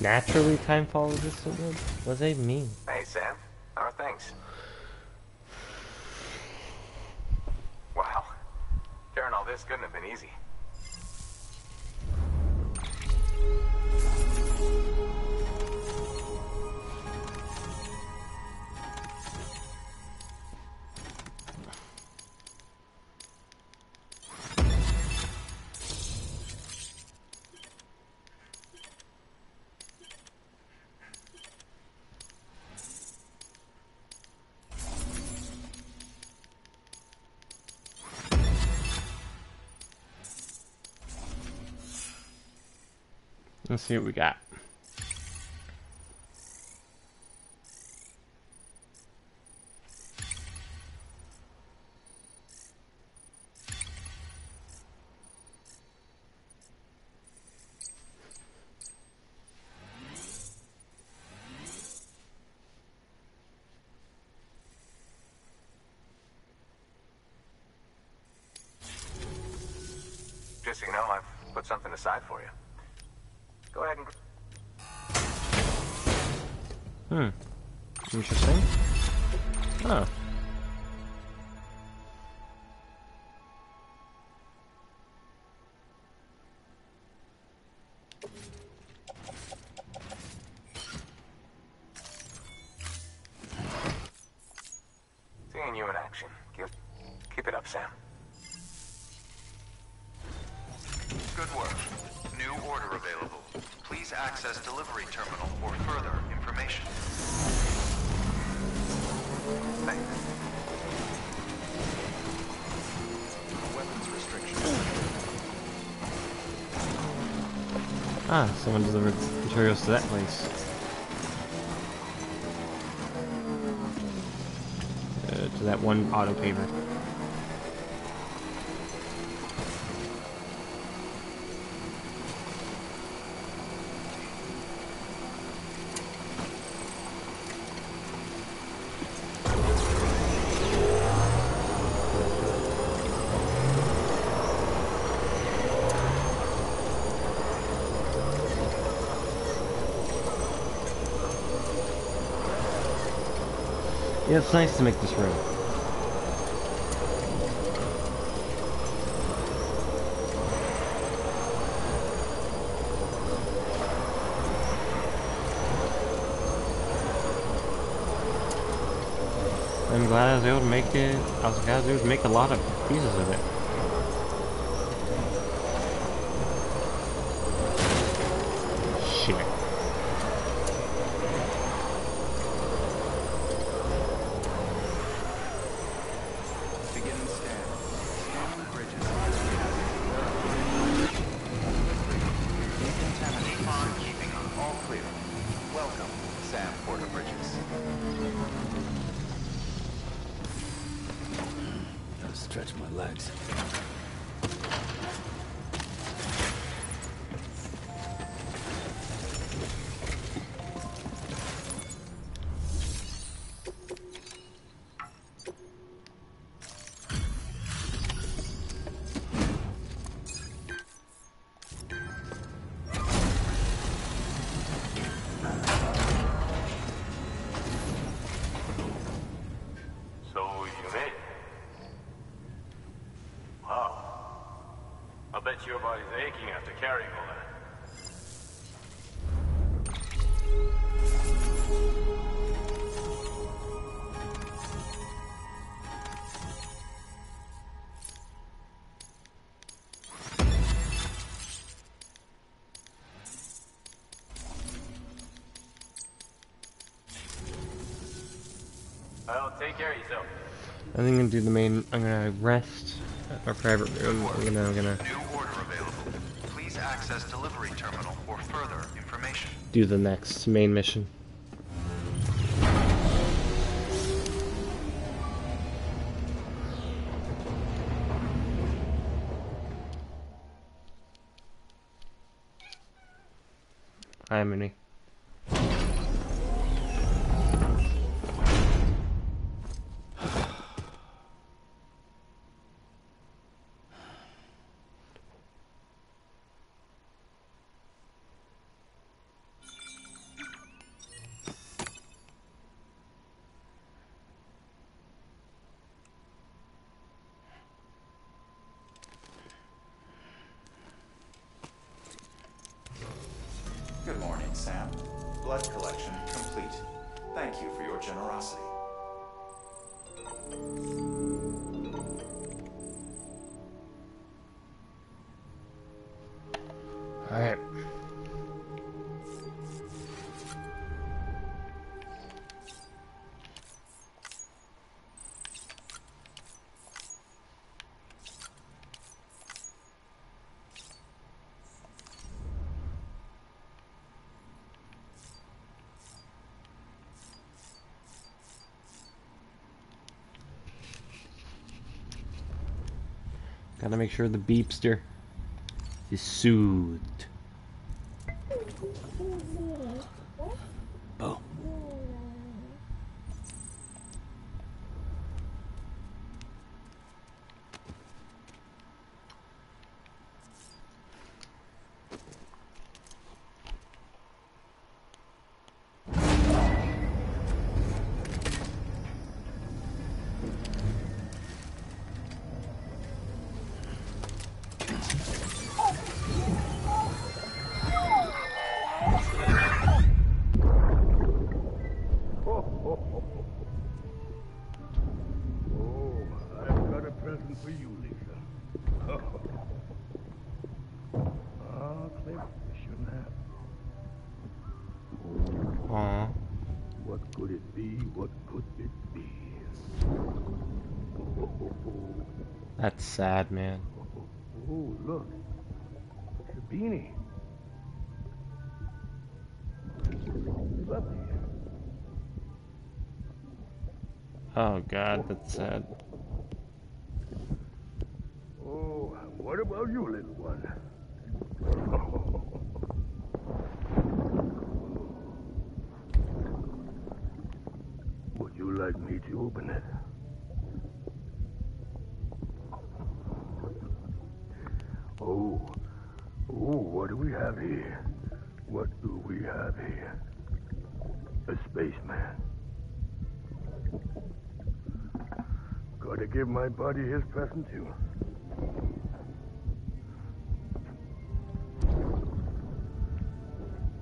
Naturally, time follows this good. What does that mean? Hey, Sam. How are things? Wow. Carrying all this couldn't have been easy. Let's see what we got. Just so you know, I've put something aside for you. Ah, someone delivered materials to that place. Uh, to that one auto paver. It's nice to make this room. I'm glad I was able to make it. I was glad I was able to make a lot of pieces of it. Take care of yourself. I think I'm gonna do the main. I'm gonna rest at our private room. I'm gonna. I'm gonna New order available. Please access delivery terminal for further information. do the next main mission. Make sure the beepster is soothed. sad, man. Oh, look. It's a beanie. Oh god, that's sad. Oh, what about you, little one? <laughs> Would you like me to open it? My body his present too.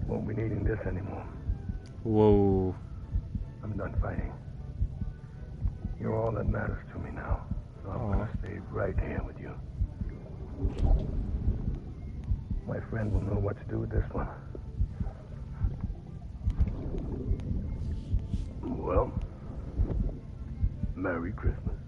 Won't be needing this anymore. Whoa. I'm done fighting. You're all that matters to me now. So I'm gonna stay right here with you. My friend will know what to do with this one. Well, Merry Christmas.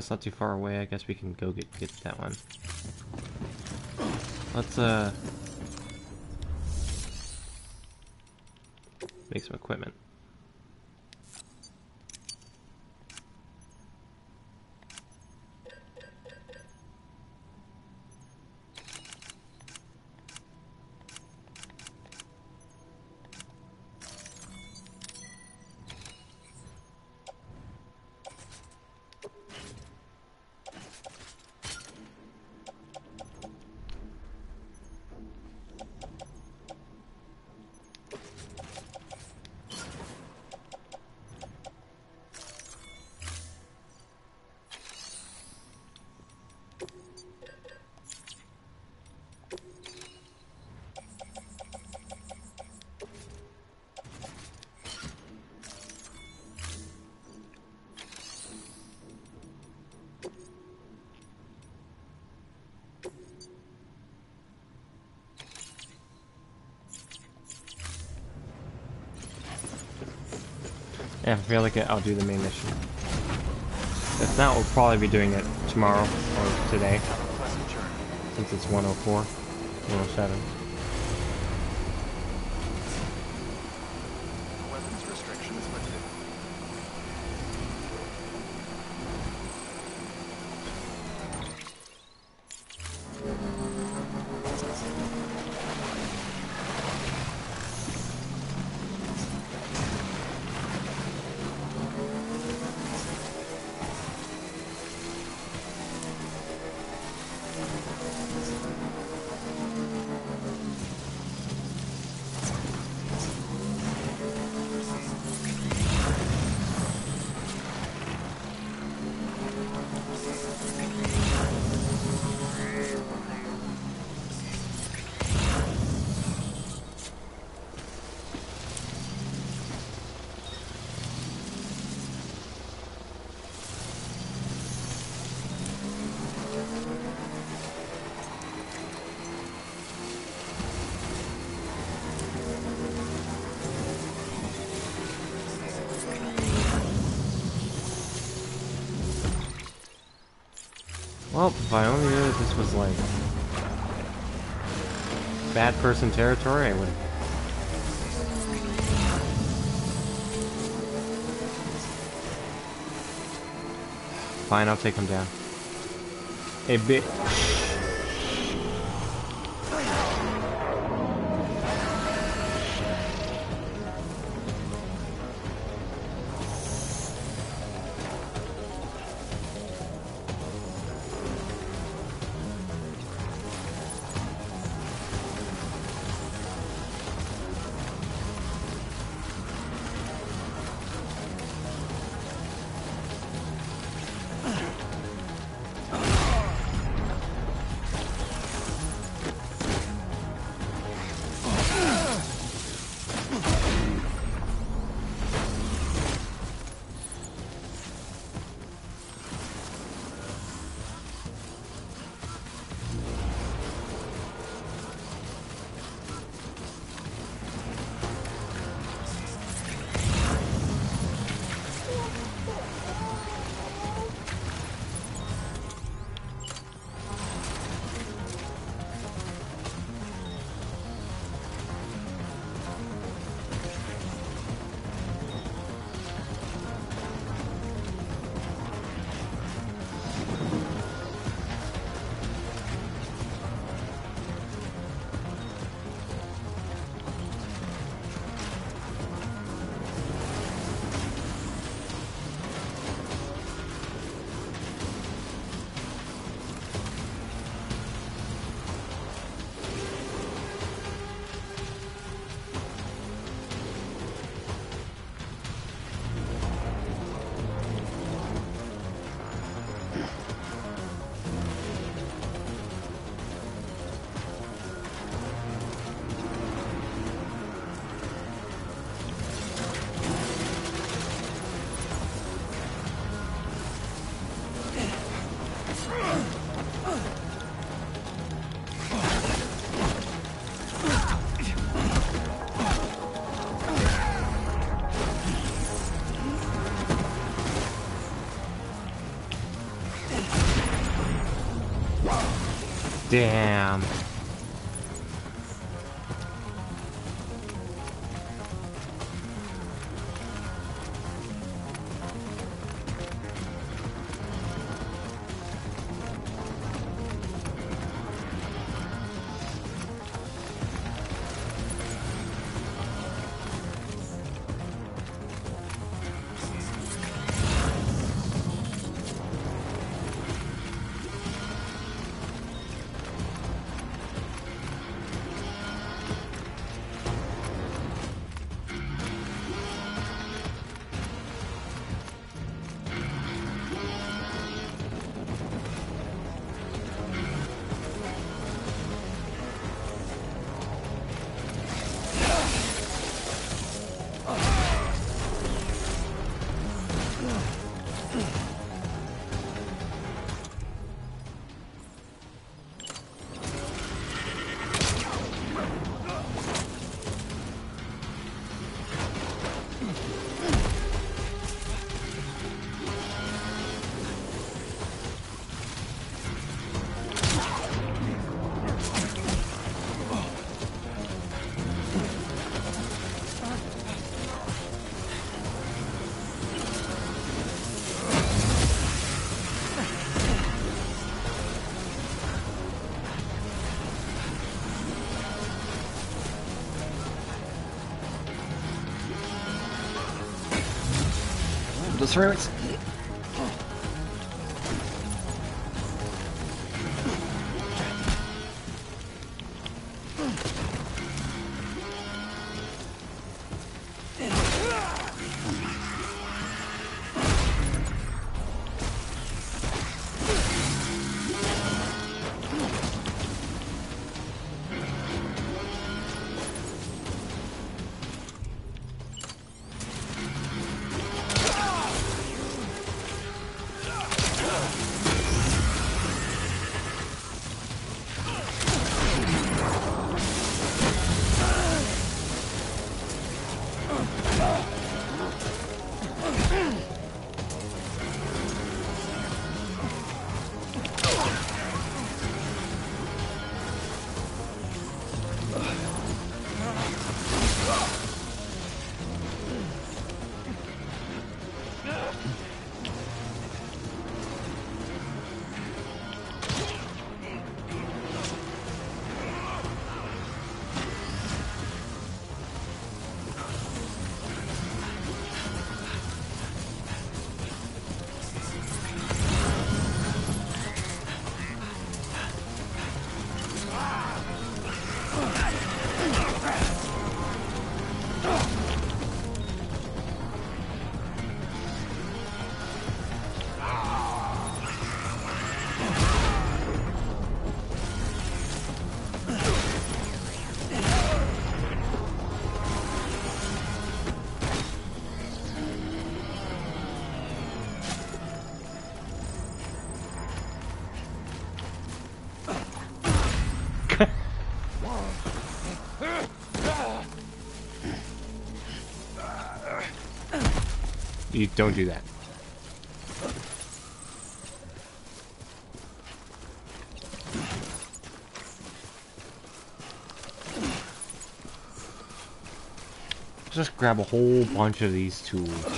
That's not too far away. I guess we can go get get that one. Let's uh make some equipment. Yeah, I feel like it, I'll do the main mission. If not, we'll probably be doing it tomorrow or today. Since it's 104, 107. Person territory, I would. Fine, I'll take him down. A bit. Damn. Those roots. You don't do that. Just grab a whole bunch of these tools.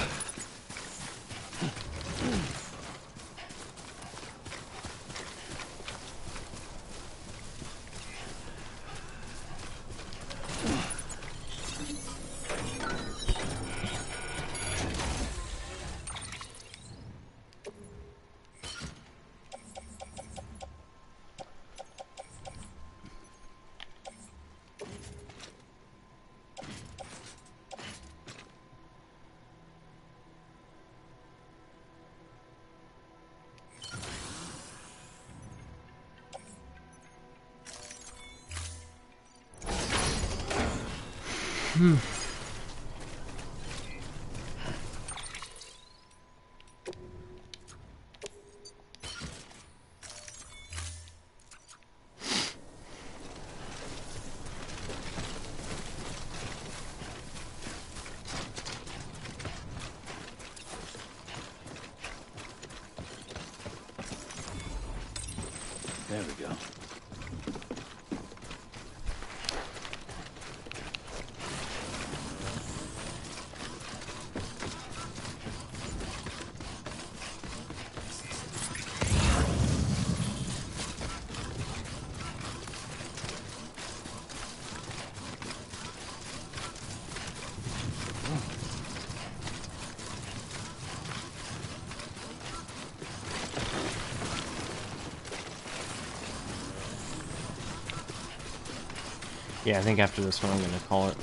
Yeah, I think after this one I'm gonna call it.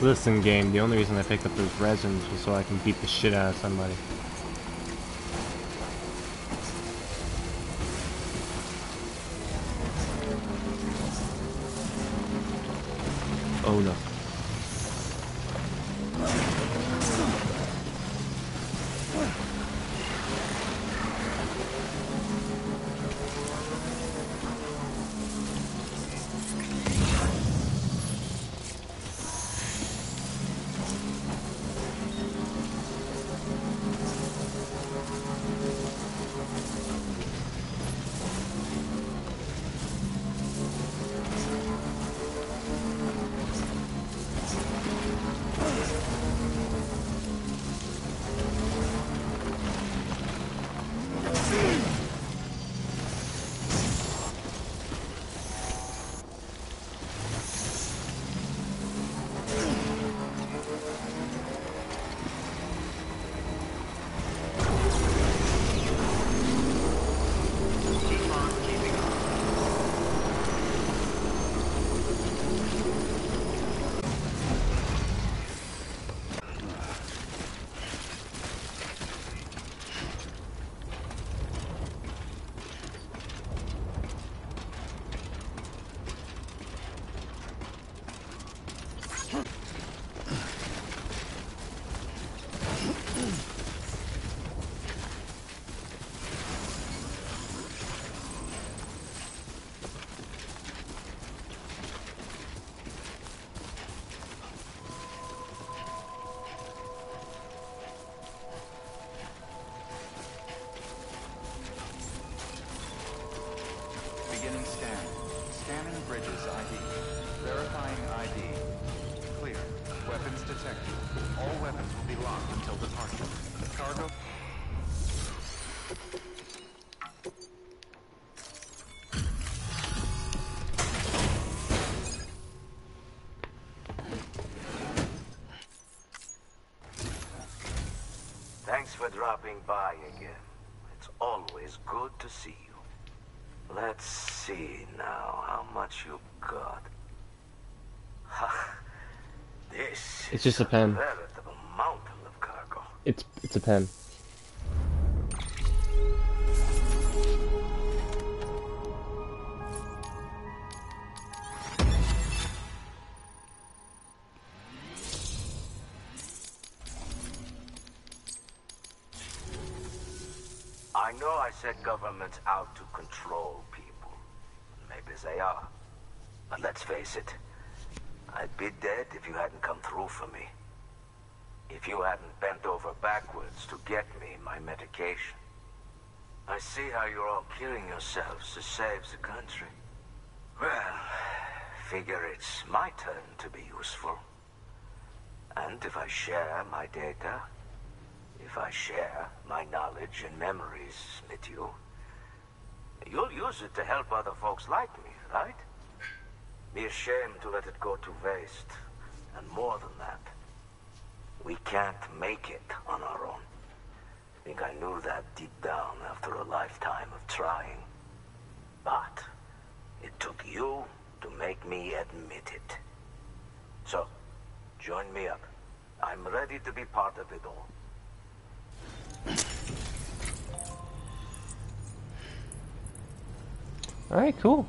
Listen, game, the only reason I picked up those resins was so I can beat the shit out of somebody. For dropping by again. It's always good to see you. Let's see now how much you got. This It's just a pen. veritable mountain of cargo. It's it's a pen. My data, if I share my knowledge and memories with you, you'll use it to help other folks like me, right? Be ashamed to let it go to waste. And more than that, we can't make it on our own. I Think I knew that deep down after a lifetime of trying. But it took you to make me admit it. So, join me up. I'm ready to be part of it all. Alright, cool.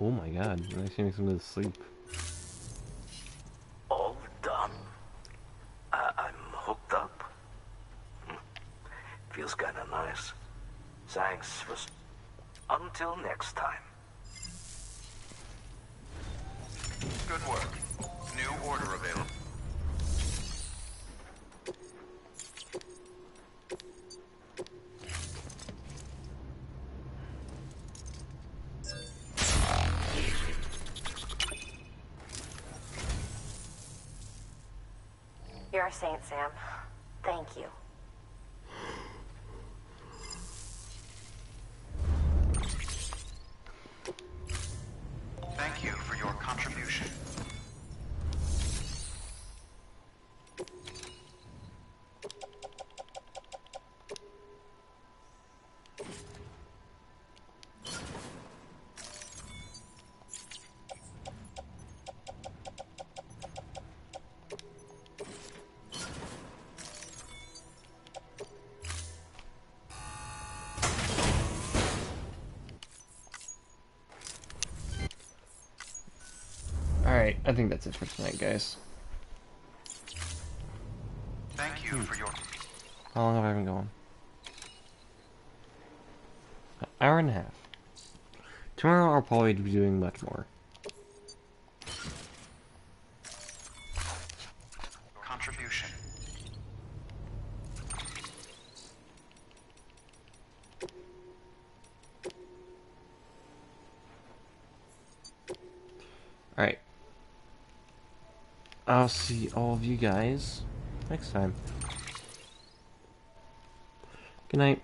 Oh my god, I'm actually makes him to sleep. I think that's it for tonight, guys. Thank you hmm. for your... How long have I been going? An hour and a half. Tomorrow I'll probably be doing much more. contribution. Alright. I'll see all of you guys next time. Good night.